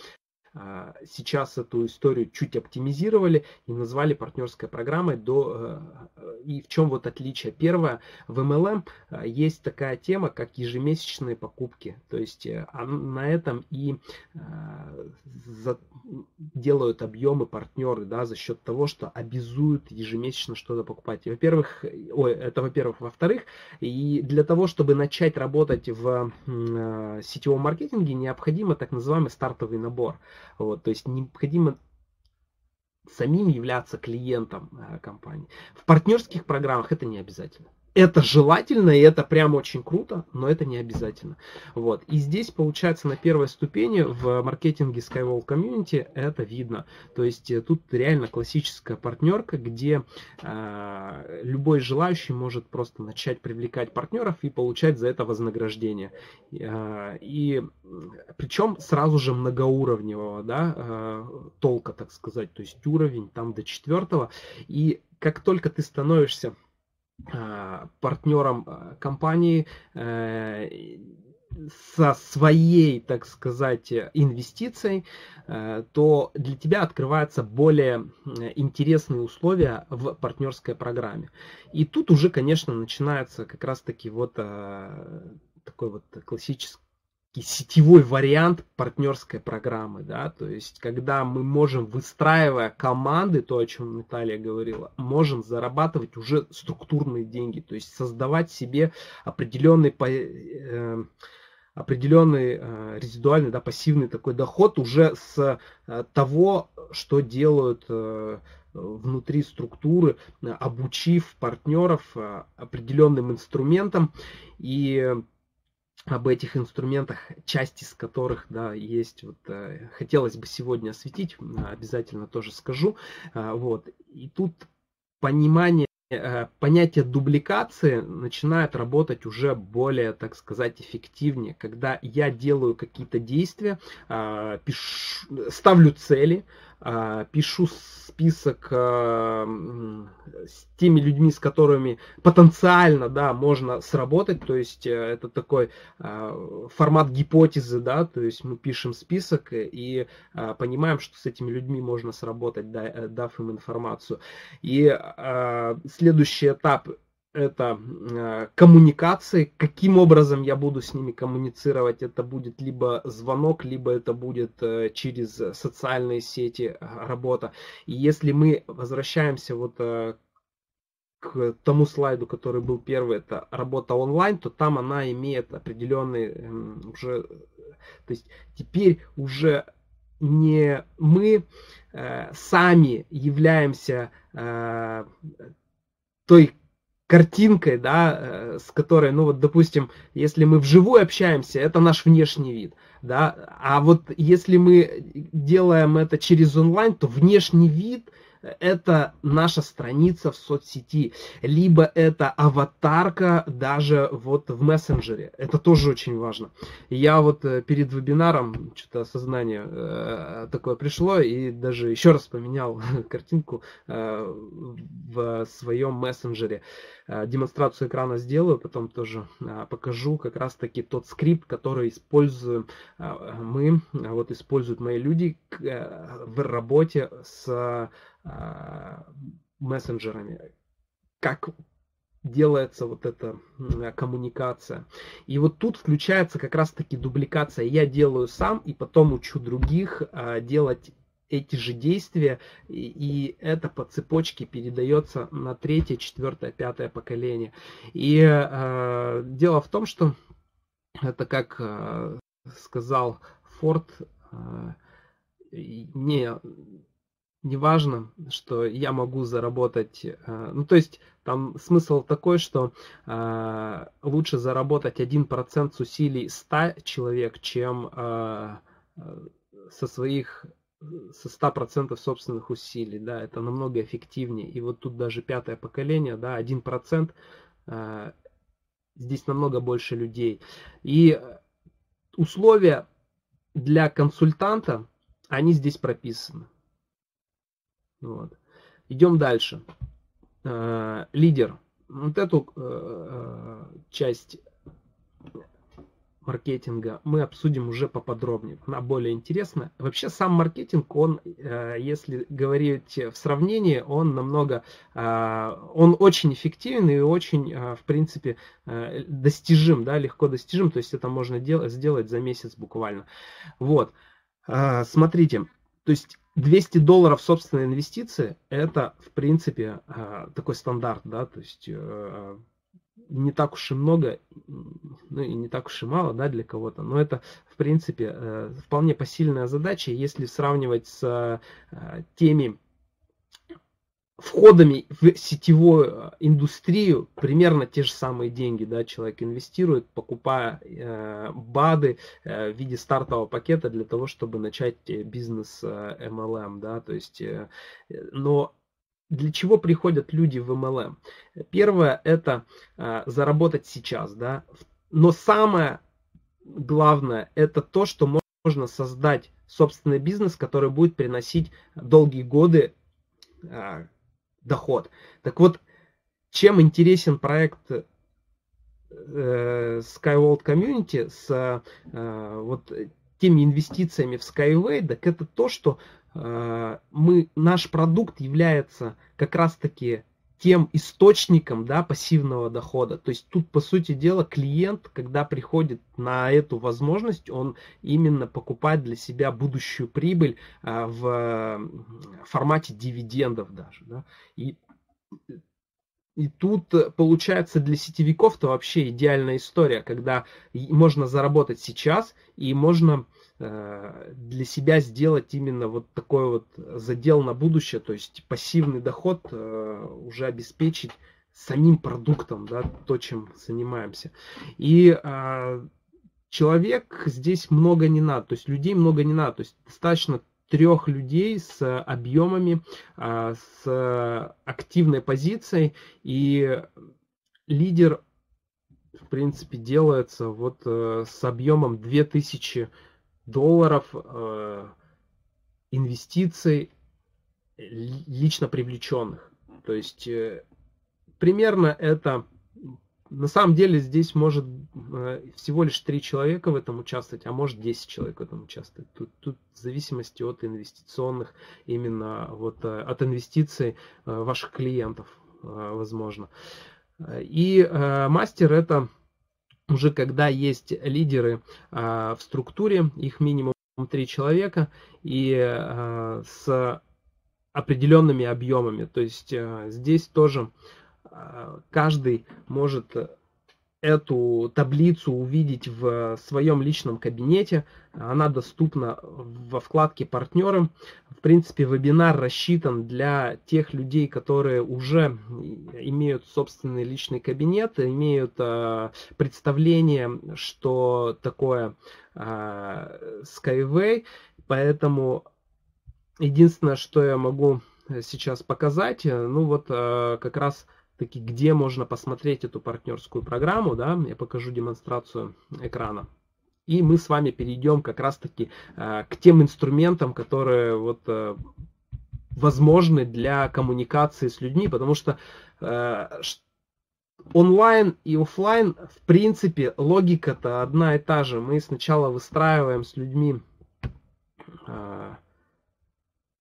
сейчас эту историю чуть оптимизировали и назвали партнерской программой до... Э, и в чем вот отличие? Первое, в MLM э, есть такая тема, как ежемесячные покупки. То есть э, на этом и делают объемы партнеры, да, за счет того, что обязуют ежемесячно что-то покупать. во-первых, ой, это во-первых. Во-вторых, и для того, чтобы начать работать в сетевом маркетинге, необходимо так называемый стартовый набор. Вот, то есть необходимо самим являться клиентом э, компании. В партнерских программах это не обязательно это желательно, и это прям очень круто, но это не обязательно. Вот. И здесь, получается, на первой ступени в маркетинге Skywall Community это видно. То есть э, тут реально классическая партнерка, где э, любой желающий может просто начать привлекать партнеров и получать за это вознаграждение. Э, и причем сразу же многоуровневого да, э, толка, так сказать. То есть уровень там до четвертого. И как только ты становишься а, партнером а, компании э, со своей, так сказать, инвестицией, э, то для тебя открываются более интересные условия в партнерской программе. И тут уже, конечно, начинается как раз-таки вот а, такой вот классический сетевой вариант партнерской программы, да, то есть когда мы можем, выстраивая команды, то, о чем Наталья говорила, можем зарабатывать уже структурные деньги, то есть создавать себе определенный, э, определенный э, резидуальный, да, пассивный такой доход уже с э, того, что делают э, внутри структуры, обучив партнеров э, определенным инструментам и об этих инструментах, часть из которых, да, есть, вот, э, хотелось бы сегодня осветить, обязательно тоже скажу, э, вот, и тут понимание э, понятие дубликации начинает работать уже более, так сказать, эффективнее, когда я делаю какие-то действия, пишу, ставлю цели, пишу список э, с теми людьми, с которыми потенциально, да, можно сработать, то есть э, это такой э, формат гипотезы, да, то есть мы пишем список и понимаем, что с этими людьми можно сработать, э, дав им информацию. И следующий этап это э, коммуникации, каким образом я буду с ними коммуницировать, это будет либо звонок, либо это будет э, через социальные сети э, работа. И если мы возвращаемся вот к тому слайду, который был первый, это работа онлайн, то там она имеет определенный уже, то есть теперь уже не мы сами являемся той картинкой, да, э, с которой, ну вот, допустим, если мы вживую общаемся, это наш внешний вид, да, а вот если мы делаем это через онлайн, то внешний вид это наша страница в соцсети, либо это аватарка даже вот в мессенджере. Это тоже очень важно. Я вот э, перед вебинаром что-то осознание э, такое пришло и даже еще раз поменял картинку э, в своем мессенджере. Демонстрацию экрана сделаю, потом тоже покажу как раз таки тот скрипт, который используем мы, вот используют мои люди в работе с мессенджерами. Как делается вот эта коммуникация. И вот тут включается как раз таки дубликация. Я делаю сам и потом учу других делать эти же действия, и, и это по цепочке передается на третье, четвертое, пятое поколение. И э, дело в том, что это как э, сказал Форд, э, не, не важно, что я могу заработать, э, ну то есть там смысл такой, что э, лучше заработать 1% с усилий 100 человек, чем э, со своих со 100% собственных усилий, да, это намного эффективнее. И вот тут даже пятое поколение, да, 1%, э, здесь намного больше людей. И условия для консультанта, они здесь прописаны. Вот. Идем дальше. Э, лидер. Вот эту э, часть маркетинга мы обсудим уже поподробнее. Она более интересна. Вообще сам маркетинг, он, э, если говорить в сравнении, он намного, э, он очень эффективен и очень, э, в принципе, достижим, да, легко достижим. То есть это можно делать, сделать за месяц буквально. Вот. Смотрите, то есть 200 долларов собственной инвестиции, это, в принципе, такой стандарт, да, то есть не так уж и много, ну и не так уж и мало, да, для кого-то, но это, в принципе, э, вполне посильная задача, если сравнивать с э, теми входами в сетевую э, индустрию, примерно те же самые деньги, да, человек инвестирует, покупая э, БАДы э, в виде стартового пакета для того, чтобы начать бизнес э, MLM, да, то есть, э, но для чего приходят люди в MLM? Первое это э, заработать сейчас, да. Но самое главное это то, что можно создать собственный бизнес, который будет приносить долгие годы э, доход. Так вот, чем интересен проект э, Skyworld Community с э, вот теми инвестициями в Skyway, так это то, что Э, мы, наш продукт является как раз-таки тем источником да, пассивного дохода. То есть тут, по сути дела, клиент, когда приходит на эту возможность, он именно покупает для себя будущую прибыль а, в формате дивидендов даже. Да. И, и тут получается для сетевиков-то вообще идеальная история, когда можно заработать сейчас и можно Э, для себя сделать именно вот такой вот задел на будущее, то есть пассивный доход э, уже обеспечить самим продуктом, да, то, чем занимаемся. И а, человек здесь много не надо, то есть людей много не надо, то есть достаточно трех людей с объемами, а, с активной позицией, и лидер, в принципе, делается вот э, с объемом 2000 долларов э, инвестиций лично привлеченных. То есть э, примерно это на самом деле здесь может э, всего лишь три человека в этом участвовать, а может 10 человек в этом участвовать. Тут, тут в зависимости от инвестиционных, именно вот э, от инвестиций ваших клиентов, возможно. И мастер это уже когда есть лидеры в структуре, их минимум три человека, и с определенными объемами. То есть э, здесь тоже э, каждый может эту таблицу увидеть в своем личном кабинете. Она доступна во вкладке «Партнеры». В принципе, вебинар рассчитан для тех людей, которые уже имеют собственный личный кабинет, имеют э, представление, что такое Skyway. Поэтому Единственное, что я могу э, сейчас показать, э, ну вот э, как раз таки, где можно посмотреть эту партнерскую программу, да, я покажу демонстрацию экрана. И мы с вами перейдем как раз таки к тем инструментам, которые вот возможны для коммуникации с людьми, потому что онлайн и офлайн, в принципе, логика-то одна и та же. Мы сначала выстраиваем с людьми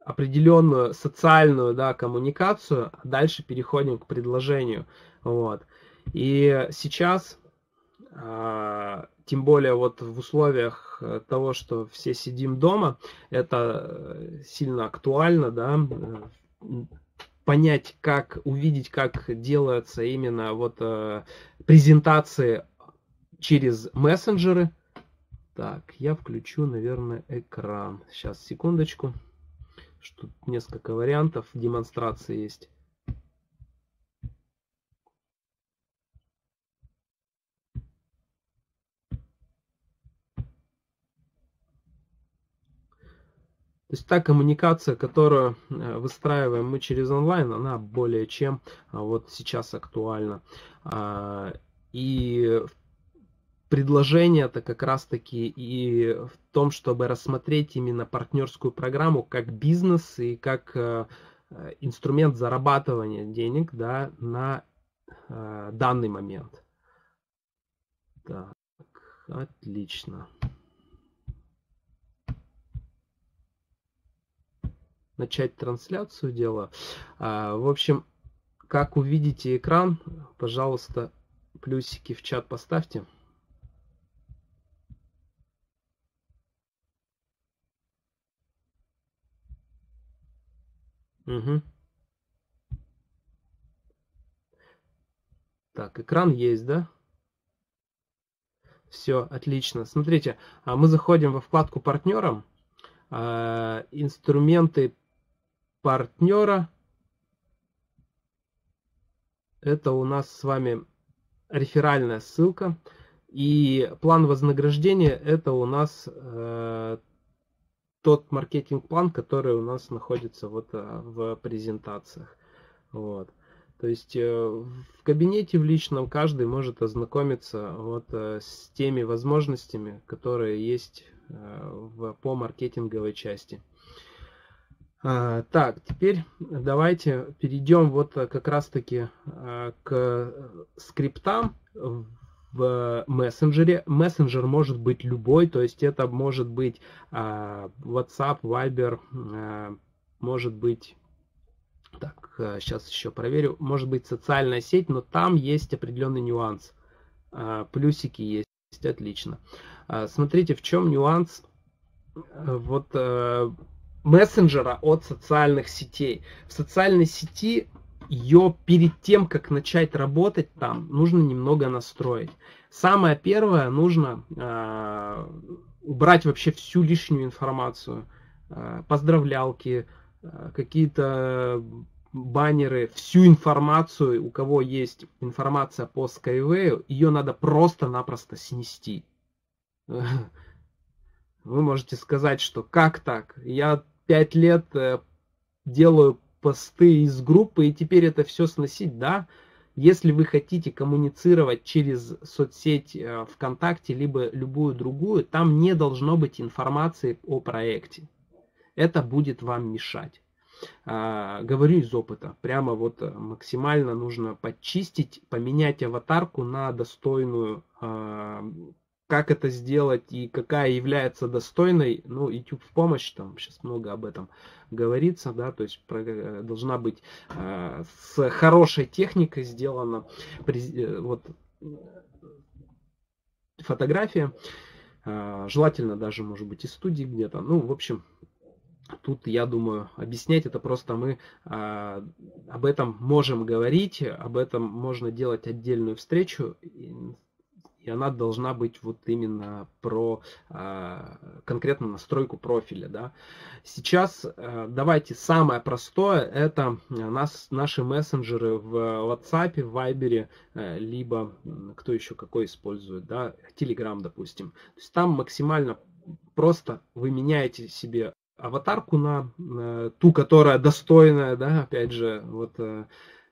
определенную социальную да, коммуникацию, а дальше переходим к предложению. Вот. И сейчас, а, тем более вот в условиях того, что все сидим дома, это э, сильно актуально, да, понять, как увидеть, как делаются именно вот э, презентации через мессенджеры. Так, я включу, наверное, экран. Сейчас, секундочку что несколько вариантов демонстрации есть. То есть та коммуникация, которую э, выстраиваем мы через онлайн, она более чем а, вот сейчас актуальна. А, и в предложение это как раз таки и в том, чтобы рассмотреть именно партнерскую программу как бизнес и как э, э, инструмент зарабатывания денег да, на э, данный момент. Так, отлично. Начать трансляцию дела. А, в общем, как увидите экран, пожалуйста, плюсики в чат поставьте. Угу. Так, экран есть, да? Все, отлично. Смотрите, а мы заходим во вкладку партнерам. А, инструменты партнера. Это у нас с вами реферальная ссылка. И план вознаграждения это у нас э, тот маркетинг-план, который у нас находится вот э, в презентациях. Вот. То есть э, в кабинете в личном каждый может ознакомиться вот э, с теми возможностями, которые есть в, по маркетинговой части. А, так, теперь давайте перейдем вот как раз таки к скриптам в мессенджере. Мессенджер может быть любой, то есть это может быть а, WhatsApp, Viber, а, может быть, так, сейчас еще проверю, может быть социальная сеть, но там есть определенный нюанс. А, плюсики есть, отлично. Смотрите, в чем нюанс вот мессенджера от социальных сетей. В социальной сети ее перед тем, как начать работать там, нужно немного настроить. Самое первое, нужно э, убрать вообще всю лишнюю информацию. Э, поздравлялки, э, какие-то баннеры, всю информацию, у кого есть информация по Skyway, ее надо просто-напросто снести. Вы можете сказать, что как так? Я пять лет э, делаю посты из группы и теперь это все сносить, да, если вы хотите коммуницировать через соцсеть э, ВКонтакте, либо любую другую, там не должно быть информации о проекте. это будет вам мешать. А, говорю из опыта, прямо вот максимально нужно подчистить, поменять аватарку на достойную а, как это сделать и какая является достойной, ну, YouTube в помощь, там сейчас много об этом говорится, да, то есть про, э, должна быть э, с хорошей техникой сделана э, вот фотография, э, желательно даже, может быть, из студии где-то, ну, в общем, Тут, я думаю, объяснять это просто мы а, об этом можем говорить, об этом можно делать отдельную встречу и она должна быть вот именно про э, конкретно настройку профиля. Да. Сейчас э, давайте самое простое, это нас, наши мессенджеры в WhatsApp, в Viber, э, либо кто еще какой использует, да, Telegram, допустим. То есть там максимально просто вы меняете себе аватарку на, на ту, которая достойная, да, опять же, вот э,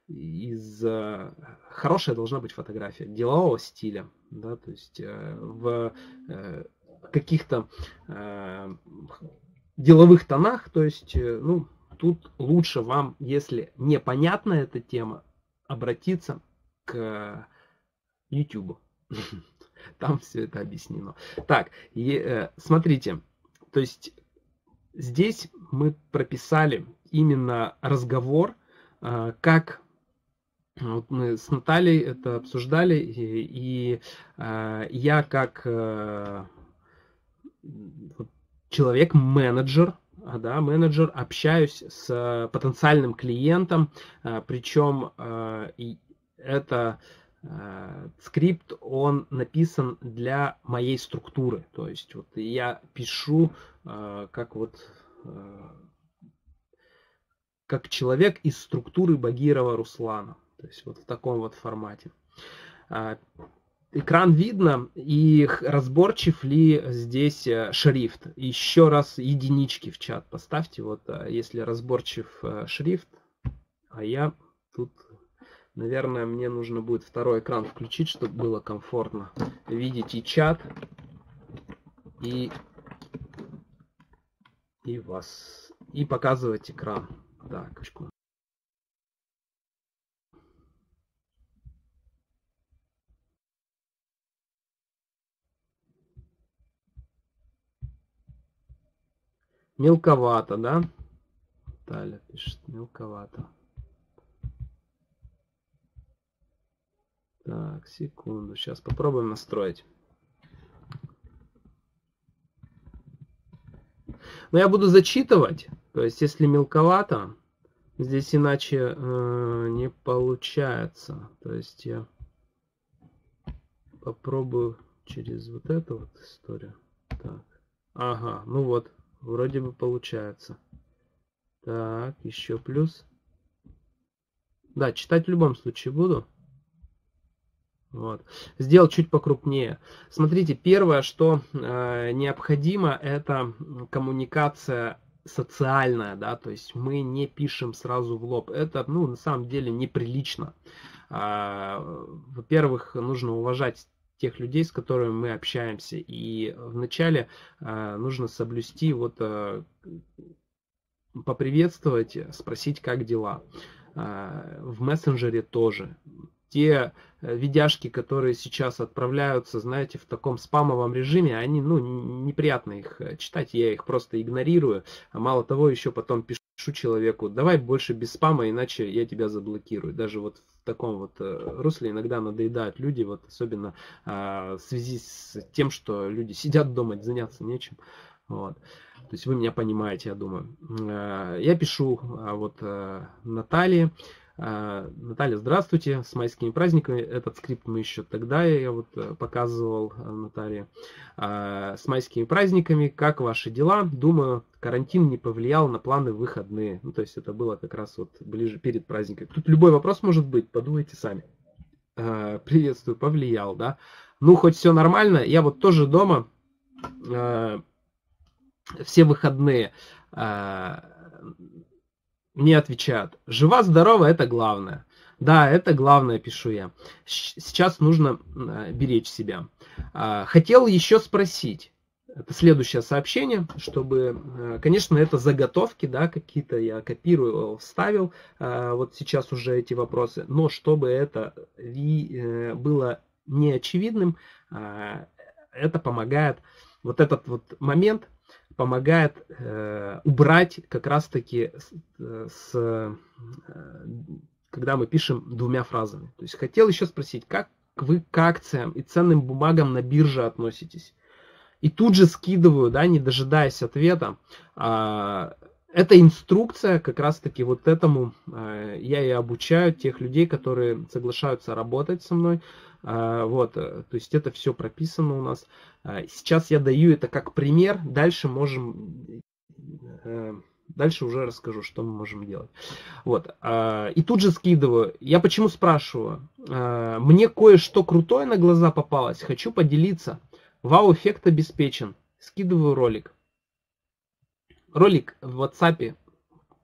из э, хорошая должна быть фотография делового стиля, да, то есть э, в э, каких-то деловых тонах, то есть, ну, тут лучше вам, если непонятна эта тема, обратиться к YouTube. Там все это объяснено. Так, и, смотрите, то есть здесь мы прописали именно разговор, как вот мы с Натальей это обсуждали, и, и э, я как э, человек-менеджер, а, да, менеджер, общаюсь с потенциальным клиентом, э, причем э, это э, скрипт, он написан для моей структуры, то есть вот я пишу э, как вот э, как человек из структуры Багирова Руслана. То есть вот в таком вот формате. А, экран видно и разборчив ли здесь э, шрифт. Еще раз единички в чат поставьте, вот э, если разборчив э, шрифт. А я тут, наверное, мне нужно будет второй экран включить, чтобы было комфортно видеть и чат, и, и вас, и показывать экран. Так, Мелковато, да? Таля пишет, мелковато. Так, секунду, сейчас попробуем настроить. Но я буду зачитывать, то есть если мелковато, здесь иначе э, не получается. То есть я попробую через вот эту вот историю. Так, ага, ну вот, Вроде бы получается. Так, еще плюс. Да, читать в любом случае буду. Вот. Сделал чуть покрупнее. Смотрите, первое, что э, необходимо, это коммуникация социальная, да, то есть мы не пишем сразу в лоб. Это, ну, на самом деле неприлично. Э, во-первых, нужно уважать тех людей, с которыми мы общаемся. И вначале э, нужно соблюсти, вот э, поприветствовать, спросить, как дела. Э, в мессенджере тоже. Те видяшки, которые сейчас отправляются, знаете, в таком спамовом режиме, они, ну, неприятно их читать, я их просто игнорирую. А мало того, еще потом пишу человеку, давай больше без спама, иначе я тебя заблокирую. Даже вот в таком вот э, русле иногда надоедают люди, вот особенно а, в связи с тем, что люди сидят дома, заняться нечем. Вот. То есть вы меня понимаете, я думаю. Э, я пишу а, вот э, Наталье, Наталья, здравствуйте, с майскими праздниками. Этот скрипт мы еще тогда, я вот э, показывал э, Наталье. А, с майскими праздниками, как ваши дела? Думаю, карантин не повлиял на планы выходные. Ну, то есть это было как раз вот ближе перед праздником. Тут любой вопрос может быть, подумайте сами. А, приветствую, повлиял, да? Ну, хоть все нормально. Я вот тоже дома все выходные мне отвечают, жива-здорова это главное. Да, это главное, пишу я. Сейчас нужно беречь себя. А, хотел еще спросить, это следующее сообщение, чтобы, э, конечно, это заготовки, да, какие-то я копирую, вставил, э, вот сейчас уже эти вопросы, но чтобы это э, было неочевидным, это помогает, вот этот вот момент помогает убрать как раз-таки с, когда мы пишем двумя фразами. То есть хотел еще спросить, как вы к акциям и ценным бумагам на бирже относитесь? и тут же скидываю, да, не дожидаясь ответа. А, это инструкция как раз-таки вот этому а, я и обучаю тех людей, которые соглашаются работать со мной. А, вот, э, то есть это все прописано у нас. Сейчас я даю это как пример, дальше можем э, Дальше уже расскажу, что мы можем делать. Вот. И тут же скидываю. Я почему спрашиваю? Мне кое-что крутое на глаза попалось. Хочу поделиться. Вау-эффект обеспечен. Скидываю ролик. Ролик в WhatsApp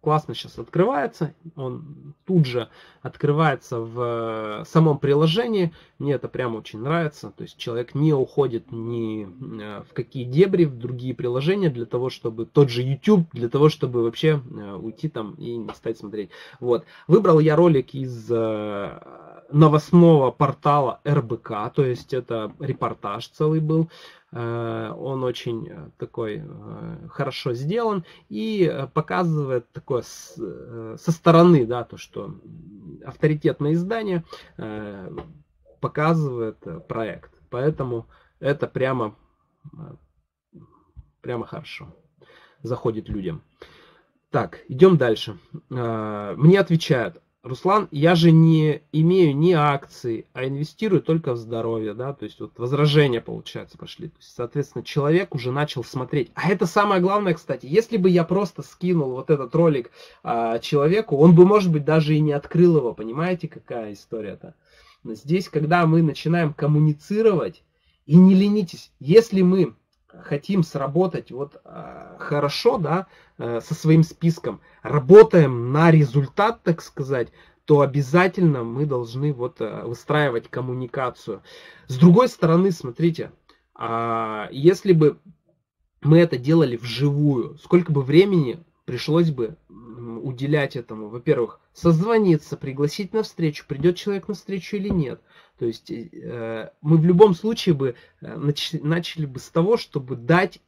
классно сейчас открывается. Он тут же открывается в самом приложении. Мне это прямо очень нравится. То есть человек не уходит ни э, в какие дебри, в другие приложения для того, чтобы тот же YouTube, для того, чтобы вообще э, уйти там и не стать смотреть. Вот. Выбрал я ролик из э, новостного портала РБК, то есть это репортаж целый был. Э, он очень э, такой э, хорошо сделан и показывает такое со стороны, да, то, что авторитетное издание показывает проект. Поэтому это прямо, прямо хорошо заходит людям. Так, идем дальше. Мне отвечают, Руслан, я же не имею ни акций, а инвестирую только в здоровье, да, то есть вот возражения, получается, пошли. То есть, соответственно, человек уже начал смотреть. А это самое главное, кстати, если бы я просто скинул вот этот ролик а, человеку, он бы, может быть, даже и не открыл его, понимаете, какая история-то? Но здесь, когда мы начинаем коммуницировать, и не ленитесь, если мы хотим сработать вот э, хорошо, да, э, со своим списком, работаем на результат, так сказать, то обязательно мы должны вот э, выстраивать коммуникацию. С другой стороны, смотрите, э, если бы мы это делали вживую, сколько бы времени пришлось бы уделять этому, во-первых, созвониться, пригласить на встречу, придет человек на встречу или нет. То есть э, мы в любом случае бы э, нач, начали бы с того, чтобы дать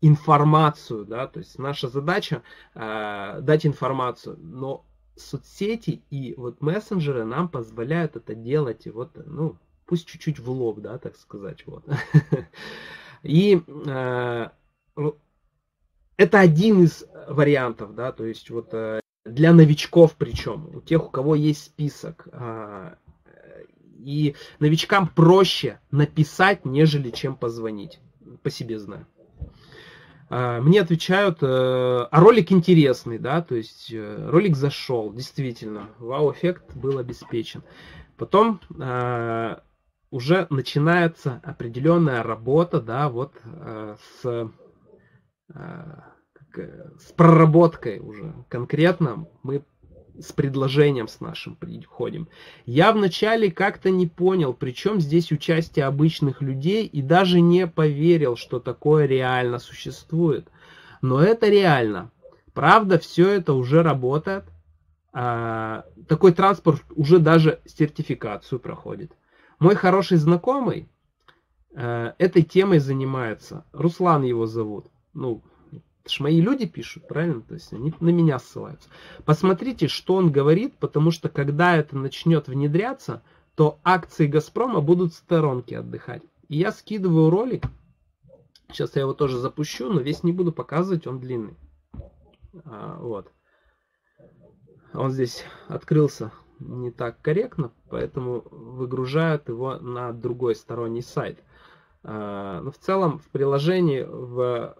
информацию, да, то есть наша задача э, дать информацию, но соцсети и вот мессенджеры нам позволяют это делать, и вот, ну, пусть чуть-чуть в лоб, да, так сказать, вот. И э, это один из вариантов, да, то есть вот э, для новичков причем, у тех, у кого есть список, э, и новичкам проще написать, нежели чем позвонить. По себе знаю. А, мне отвечают, э, а ролик интересный, да, то есть э, ролик зашел, действительно, вау-эффект был обеспечен. Потом а, уже начинается определенная работа, да, вот э, с, с проработкой уже конкретно мы с предложением с нашим приходим. Я вначале как-то не понял, при чем здесь участие обычных людей и даже не поверил, что такое реально существует. Но это реально. Правда, все это уже работает. А, такой транспорт уже даже сертификацию проходит. Мой хороший знакомый а, этой темой занимается. Руслан его зовут. Ну, это же мои люди пишут, правильно? То есть они на меня ссылаются. Посмотрите, что он говорит, потому что когда это начнет внедряться, то акции Газпрома будут в сторонке отдыхать. И я скидываю ролик. Сейчас я его тоже запущу, но весь не буду показывать, он длинный. А, вот. Он здесь открылся не так корректно, поэтому выгружают его на другой сторонний сайт. А, но в целом в приложении в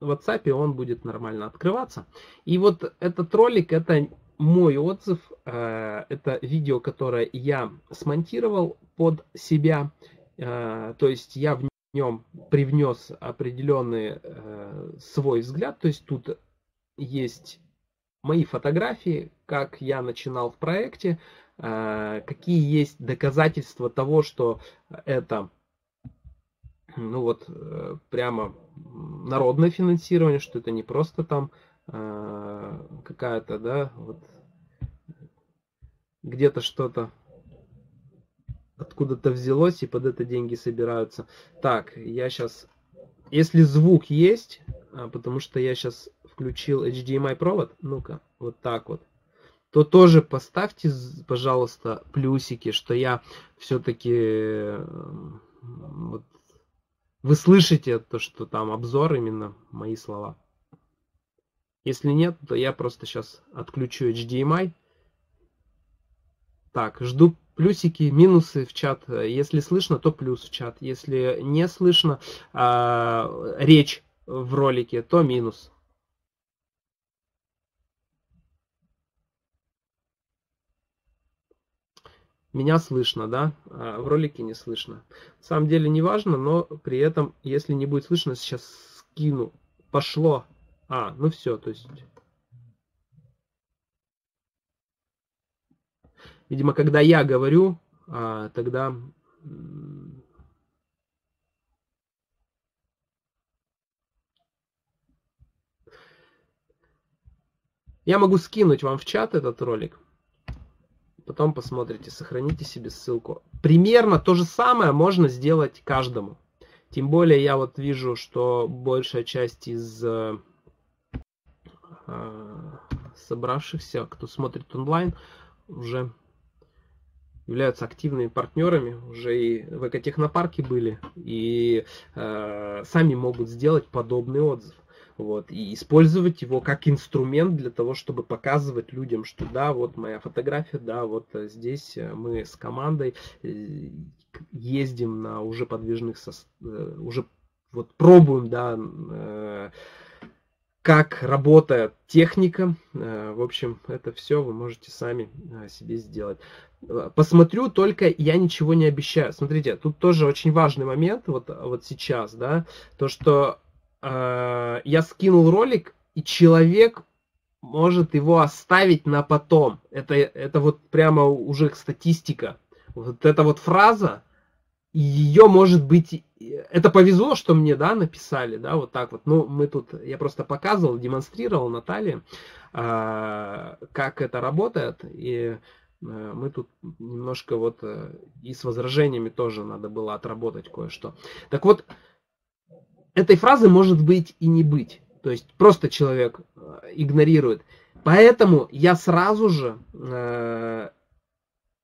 в WhatsApp он будет нормально открываться. И вот этот ролик, это мой отзыв, э, это видео, которое я смонтировал под себя, э, то есть я в нем привнес определенный э, свой взгляд, то есть тут есть мои фотографии, как я начинал в проекте, какие есть доказательства того, что это ну вот, э, прямо народное финансирование, что это не просто там э, какая-то, да, вот где-то что-то откуда-то взялось и под это деньги собираются. Так, я сейчас, если звук есть, а, потому что я сейчас включил HDMI провод, ну-ка, вот так вот, то тоже поставьте, пожалуйста, плюсики, что я все-таки эм, вот, вы слышите то, что там обзор именно мои слова. Если нет, то я просто сейчас отключу HDMI. Так, жду плюсики, минусы в чат. Если слышно, то плюс в чат. Если не слышно э, речь в ролике, то минус. Меня слышно, да? А в ролике не слышно. На самом деле не важно, но при этом, если не будет слышно, сейчас скину. Пошло. А, ну все, то есть... Видимо, когда я говорю, а, тогда Я могу скинуть вам в чат этот ролик. Потом посмотрите, сохраните себе ссылку. Примерно то же самое можно сделать каждому. Тем более я вот вижу, что большая часть из э, собравшихся, кто смотрит онлайн, уже являются активными партнерами, уже и в экотехнопарке были, и э, сами могут сделать подобный отзыв. Вот, и использовать его как инструмент для того, чтобы показывать людям, что да, вот моя фотография, да, вот э, здесь э, мы с командой э, ездим на уже подвижных, со, уже вот пробуем, да, как работает техника. В общем, это все вы можете сами себе сделать. Посмотрю, только я ничего не обещаю. Смотрите, тут тоже очень важный момент вот, вот сейчас, да, то, что э, я скинул ролик, и человек может его оставить на потом. Это, это вот прямо уже статистика. Вот эта вот фраза, ее может быть, это повезло, что мне, да, написали, да, вот так вот. Ну, мы тут, я просто показывал, демонстрировал Наталье, э, как это работает, и э, мы тут немножко вот и с возражениями тоже надо было отработать кое-что. Так вот, этой фразы может быть и не быть. То есть просто человек э, игнорирует. Поэтому я сразу же э,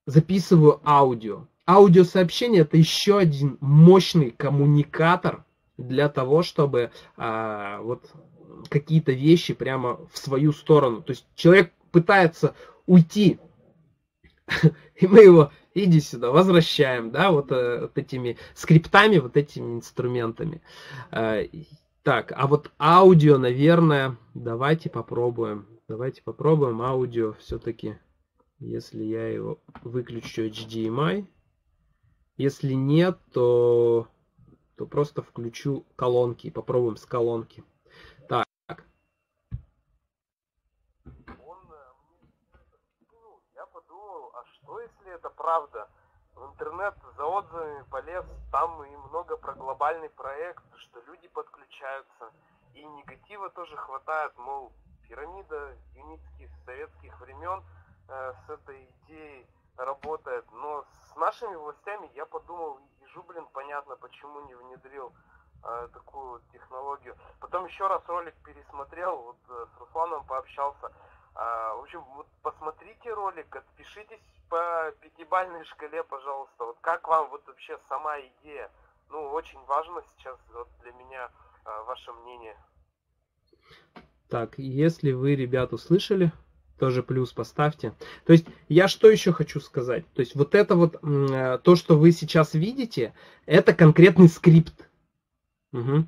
записываю аудио. Аудиосообщение это еще один мощный коммуникатор для того, чтобы э, вот какие-то вещи прямо в свою сторону. То есть человек пытается уйти, и мы его иди сюда, возвращаем, да, вот, э, вот этими скриптами, вот этими инструментами. Э, так, а вот аудио, наверное, давайте попробуем. Давайте попробуем аудио все-таки, если я его выключу HDMI. Если нет, то, то просто включу колонки, попробуем с колонки. Правда. В интернет за отзывами полез, там и много про глобальный проект, что люди подключаются. И негатива тоже хватает, мол, пирамида юницких советских времен э, с этой идеей работает. Но с нашими властями я подумал, ежу, блин, понятно, почему не внедрил э, такую технологию. Потом еще раз ролик пересмотрел, вот э, с Русланом пообщался. А, в общем, вот посмотрите ролик, отпишитесь по пятибальной шкале, пожалуйста. Вот как вам вот вообще сама идея? Ну, очень важно сейчас вот для меня а, ваше мнение. Так, если вы, ребят, услышали, тоже плюс поставьте. То есть я что еще хочу сказать? То есть вот это вот, э, то, что вы сейчас видите, это конкретный скрипт. Угу.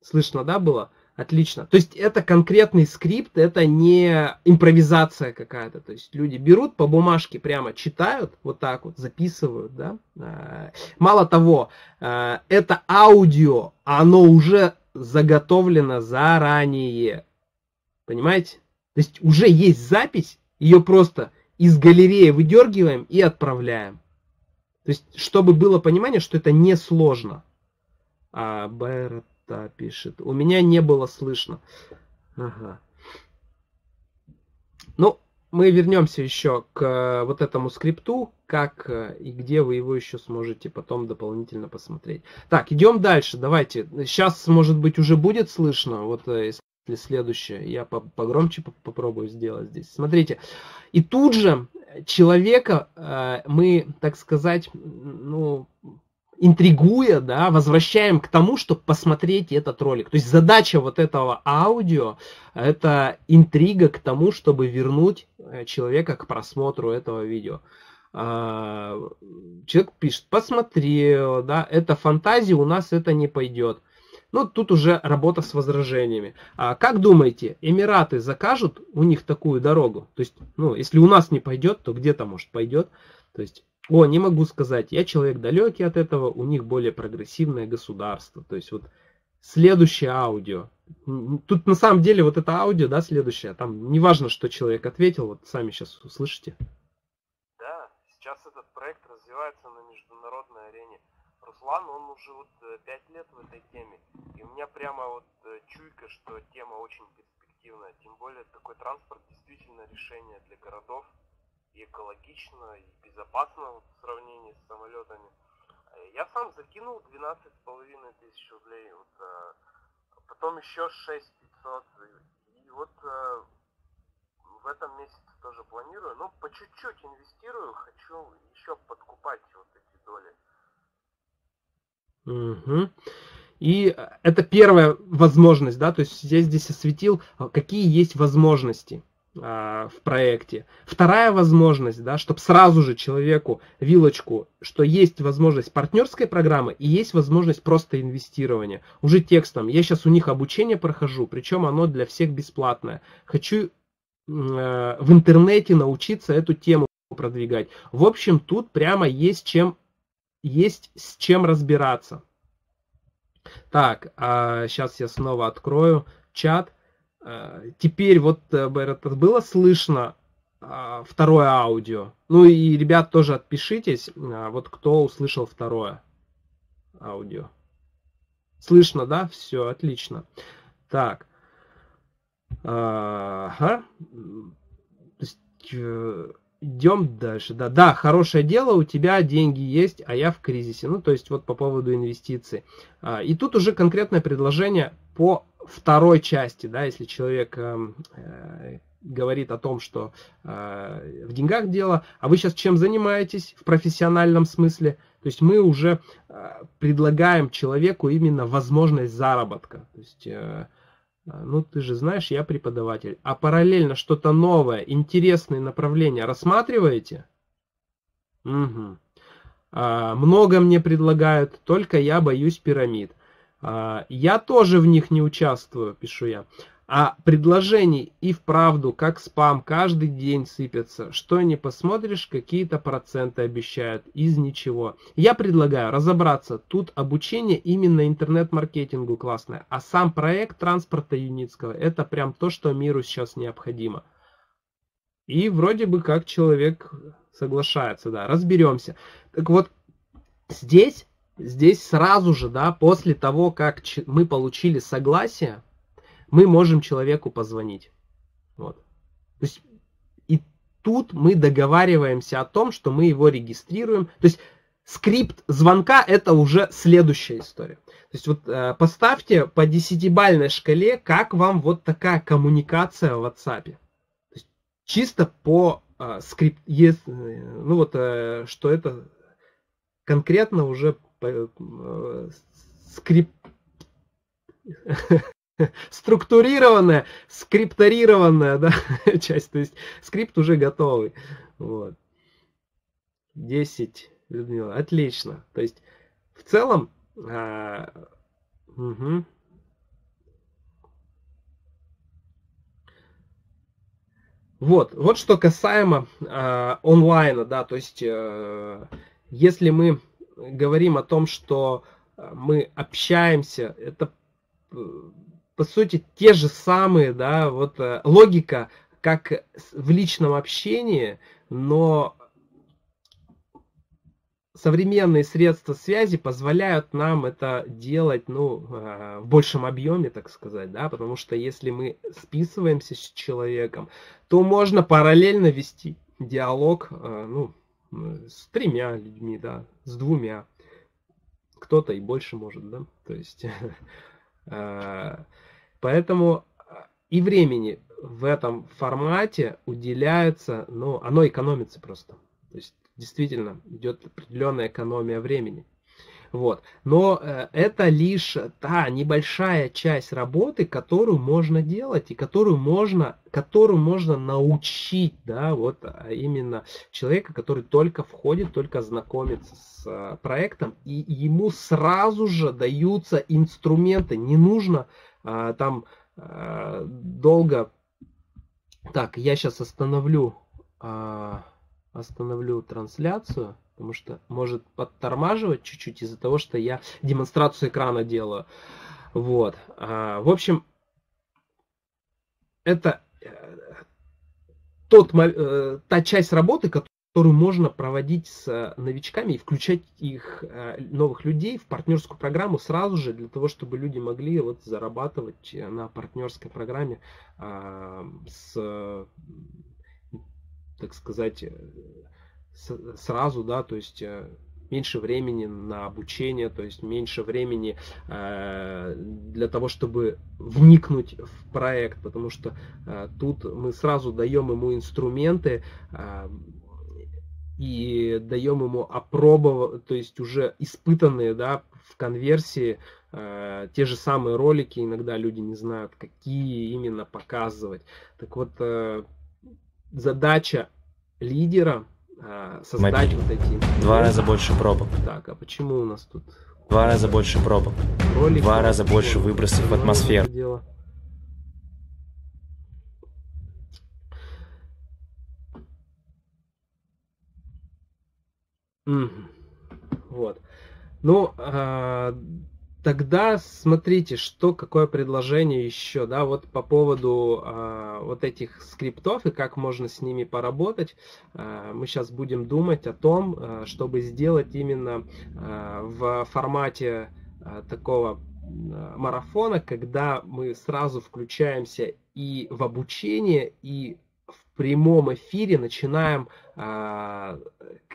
Слышно, да, было? Отлично. То есть это конкретный скрипт, это не импровизация какая-то. То есть люди берут по бумажке прямо читают, вот так вот записывают, да. А, мало того, а, это аудио, оно уже заготовлено заранее. Понимаете? То есть уже есть запись, ее просто из галереи выдергиваем и отправляем. То есть, чтобы было понимание, что это не сложно. А, Берта пишет. У меня не было слышно. Ага. Ну, мы вернемся еще к э, вот этому скрипту, как э, и где вы его еще сможете потом дополнительно посмотреть. Так, идем дальше, давайте. Сейчас, может быть, уже будет слышно, вот э, если следующее, я погромче попробую сделать здесь. Смотрите, и тут же человека мы, так сказать, ну, интригуя, да, возвращаем к тому, чтобы посмотреть этот ролик. То есть задача вот этого аудио – это интрига к тому, чтобы вернуть э, человека к просмотру этого видео. А, человек пишет, посмотрел, да, это фантазия, у нас это не пойдет. Ну, тут уже работа с возражениями. А как думаете, Эмираты закажут у них такую дорогу? То есть, ну, если у нас не пойдет, то где-то, может, пойдет. То есть, о, не могу сказать, я человек далекий от этого, у них более прогрессивное государство. То есть вот следующее аудио. Тут на самом деле вот это аудио, да, следующее, там не важно, что человек ответил, вот сами сейчас услышите. Да, сейчас этот проект развивается на международной арене. Руслан, он уже вот э, пять лет в этой теме, и у меня прямо вот э, чуйка, что тема очень перспективная, тем более такой транспорт действительно решение для городов, и экологично, и безопасно в сравнении с самолетами. Э, я сам закинул 12 с половиной тысяч рублей, вот, а, потом еще 6 500, и вот а, в этом месяце тоже планирую, но по чуть-чуть инвестирую, хочу еще подкупать вот эти доли. Угу. И это первая возможность, да, то есть я здесь осветил, какие есть возможности. А, в проекте. Вторая возможность, да, чтобы сразу же человеку вилочку, что есть возможность партнерской программы и есть возможность просто инвестирования. Уже текстом. Я сейчас у них обучение прохожу, причем оно для всех бесплатное. Хочу э, в интернете научиться эту тему продвигать. В общем, тут прямо есть чем есть с чем разбираться. Так, а сейчас я снова открою чат. Э, теперь вот э, было слышно а, второе аудио. Ну и, ребят, тоже отпишитесь, а, вот кто услышал второе аудио. Слышно, да? Все, отлично. Так. Ага. Идем дальше. Да, да, хорошее дело, у тебя деньги есть, а я в кризисе. Ну, то есть вот по поводу инвестиций. А, и тут уже конкретное предложение по второй части, да, если человек эм, э, говорит о том, что э, в деньгах дело, а вы сейчас чем занимаетесь в профессиональном смысле, то есть мы уже э, предлагаем человеку именно возможность заработка. То есть, э, ну ты же знаешь, я преподаватель, а параллельно что-то новое, интересные направления рассматриваете? Угу. А, много мне предлагают, только я боюсь пирамид. А, я тоже в них не участвую, пишу я. А предложений и вправду, как спам, каждый день сыпятся. Что не посмотришь, какие-то проценты обещают из ничего. Я предлагаю разобраться. Тут обучение именно интернет-маркетингу классное. А сам проект транспорта Юницкого, это прям то, что миру сейчас необходимо. И вроде бы как человек соглашается, да, разберемся. Так вот, здесь здесь сразу же, да, после того, как мы получили согласие, мы можем человеку позвонить. Вот. То есть и тут мы договариваемся о том, что мы его регистрируем. То есть скрипт звонка это уже следующая история. То есть вот э, поставьте по десятибальной шкале, как вам вот такая коммуникация в WhatsApp. То есть чисто по э, скрипт, э, ну вот, э, что это конкретно уже скрип... структурированная, скрипторированная да, часть. То есть скрипт уже готовый. Вот. 10, Людмила, отлично. То есть в целом... А, угу. Вот, вот что касаемо э, онлайна, да, то есть э, если мы говорим о том, что э, мы общаемся, это э, по сути те же самые, да, вот э, логика, как в личном общении, но современные средства связи позволяют нам это делать ну, в большем объеме, так сказать, да, потому что если мы списываемся с человеком, то можно параллельно вести диалог ну, с тремя людьми, да, с двумя. Кто-то и больше может, да, то есть э, поэтому и времени в этом формате уделяется, ну, оно экономится просто. То есть действительно идет определенная экономия времени. Вот. Но э, это лишь та небольшая часть работы, которую можно делать и которую можно, которую можно научить, да, вот а именно человека, который только входит, только знакомится с э, проектом, и ему сразу же даются инструменты. Не нужно э, там э, долго. Так, я сейчас остановлю. Э, остановлю трансляцию, потому что может подтормаживать чуть-чуть из-за того, что я демонстрацию экрана делаю. Вот. А, в общем, это э, тот, э, та часть работы, которую можно проводить с новичками и включать их э, новых людей в партнерскую программу сразу же для того, чтобы люди могли вот зарабатывать на партнерской программе а, с так сказать, э, сразу, да, то есть э, меньше времени на обучение, то есть меньше времени э, для того, чтобы вникнуть в проект, потому что э, тут мы сразу даем ему инструменты э, и даем ему опробовать, то есть уже испытанные, да, в конверсии э, те же самые ролики, иногда люди не знают, какие именно показывать. Так вот, э, задача лидера а, создать Мобиль. вот эти... Два раза больше пробок. Так, а почему у нас тут... Два раза больше пробок. Ролик, Два раза больше выбросов в атмосферу. Дело. Вот. Ну, а, Тогда смотрите, что какое предложение еще, да, вот по поводу э, вот этих скриптов и как можно с ними поработать. Э, мы сейчас будем думать о том, э, чтобы сделать именно э, в формате э, такого марафона, когда мы сразу включаемся и в обучение, и в прямом эфире начинаем э,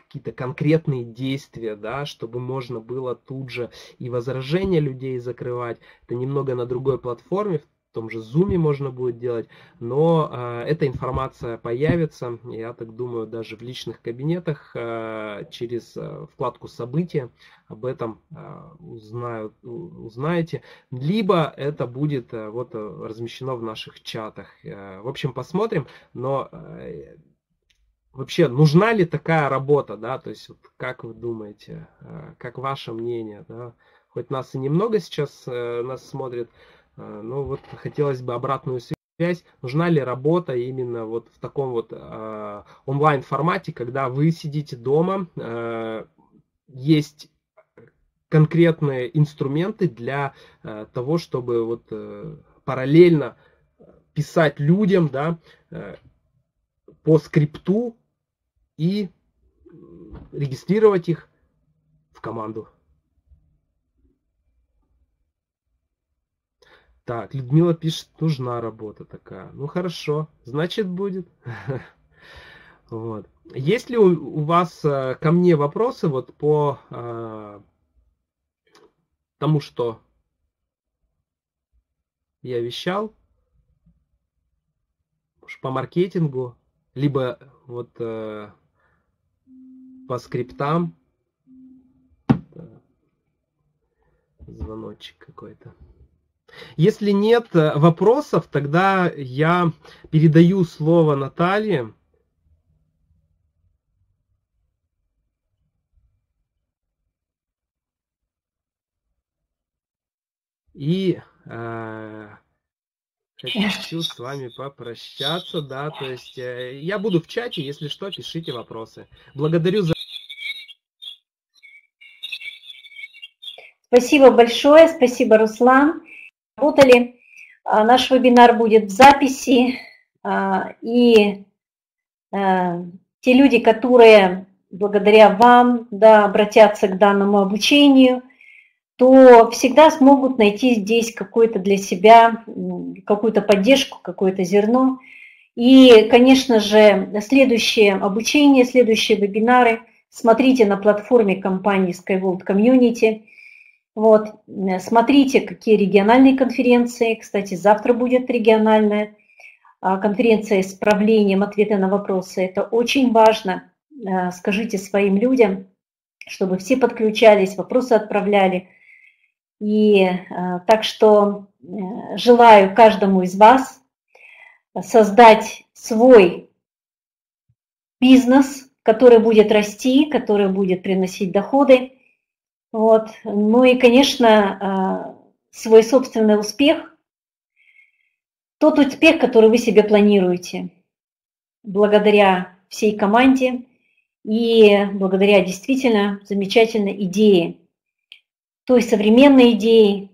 какие-то конкретные действия, да, чтобы можно было тут же и возражения людей закрывать. Это немного на другой платформе, в том же Zoom можно будет делать, но э, эта информация появится, я так думаю, даже в личных кабинетах э, через э, вкладку события об этом э, узнают, узнаете, либо это будет э, вот размещено в наших чатах. Э, в общем, посмотрим, но э, вообще нужна ли такая работа, да, то есть вот, как вы думаете, э, как ваше мнение, да, хоть нас и немного сейчас э, нас смотрит, э, но вот хотелось бы обратную связь, нужна ли работа именно вот в таком вот онлайн формате, когда вы сидите дома, есть конкретные инструменты для того, чтобы вот параллельно писать людям, да, по скрипту и регистрировать их в команду. Так, Людмила пишет, нужна работа такая. Ну хорошо, значит будет. Вот. Есть ли у, у вас э, ко мне вопросы вот по э, тому, что я вещал, по маркетингу, либо вот э, по скриптам. Звоночек какой-то. Если нет э, вопросов, тогда я передаю слово Наталье. И э, хочу с вами попрощаться, да, то есть э, я буду в чате, если что, пишите вопросы. Благодарю за Спасибо большое, спасибо, Руслан. Работали. А, наш вебинар будет в записи, а, и а, те люди, которые благодаря вам да, обратятся к данному обучению, то всегда смогут найти здесь какое-то для себя, какую-то поддержку, какое-то зерно. И, конечно же, следующее обучение, следующие вебинары смотрите на платформе компании SkyWorld Community. Вот, смотрите, какие региональные конференции. Кстати, завтра будет региональная а, конференция с правлением ответа на вопросы. Это очень важно. Э, скажите своим людям, чтобы все подключались, вопросы отправляли. И э, так что э, желаю каждому из вас создать свой бизнес, который будет расти, который будет приносить доходы. Вот. Ну и, конечно, свой собственный успех – тот успех, который вы себе планируете, благодаря всей команде и благодаря действительно замечательной идее, той современной идее,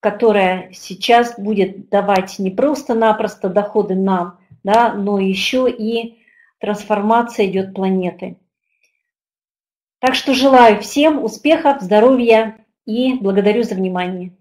которая сейчас будет давать не просто-напросто доходы нам, да, но еще и трансформация идет планеты. Так что желаю всем успехов, здоровья и благодарю за внимание.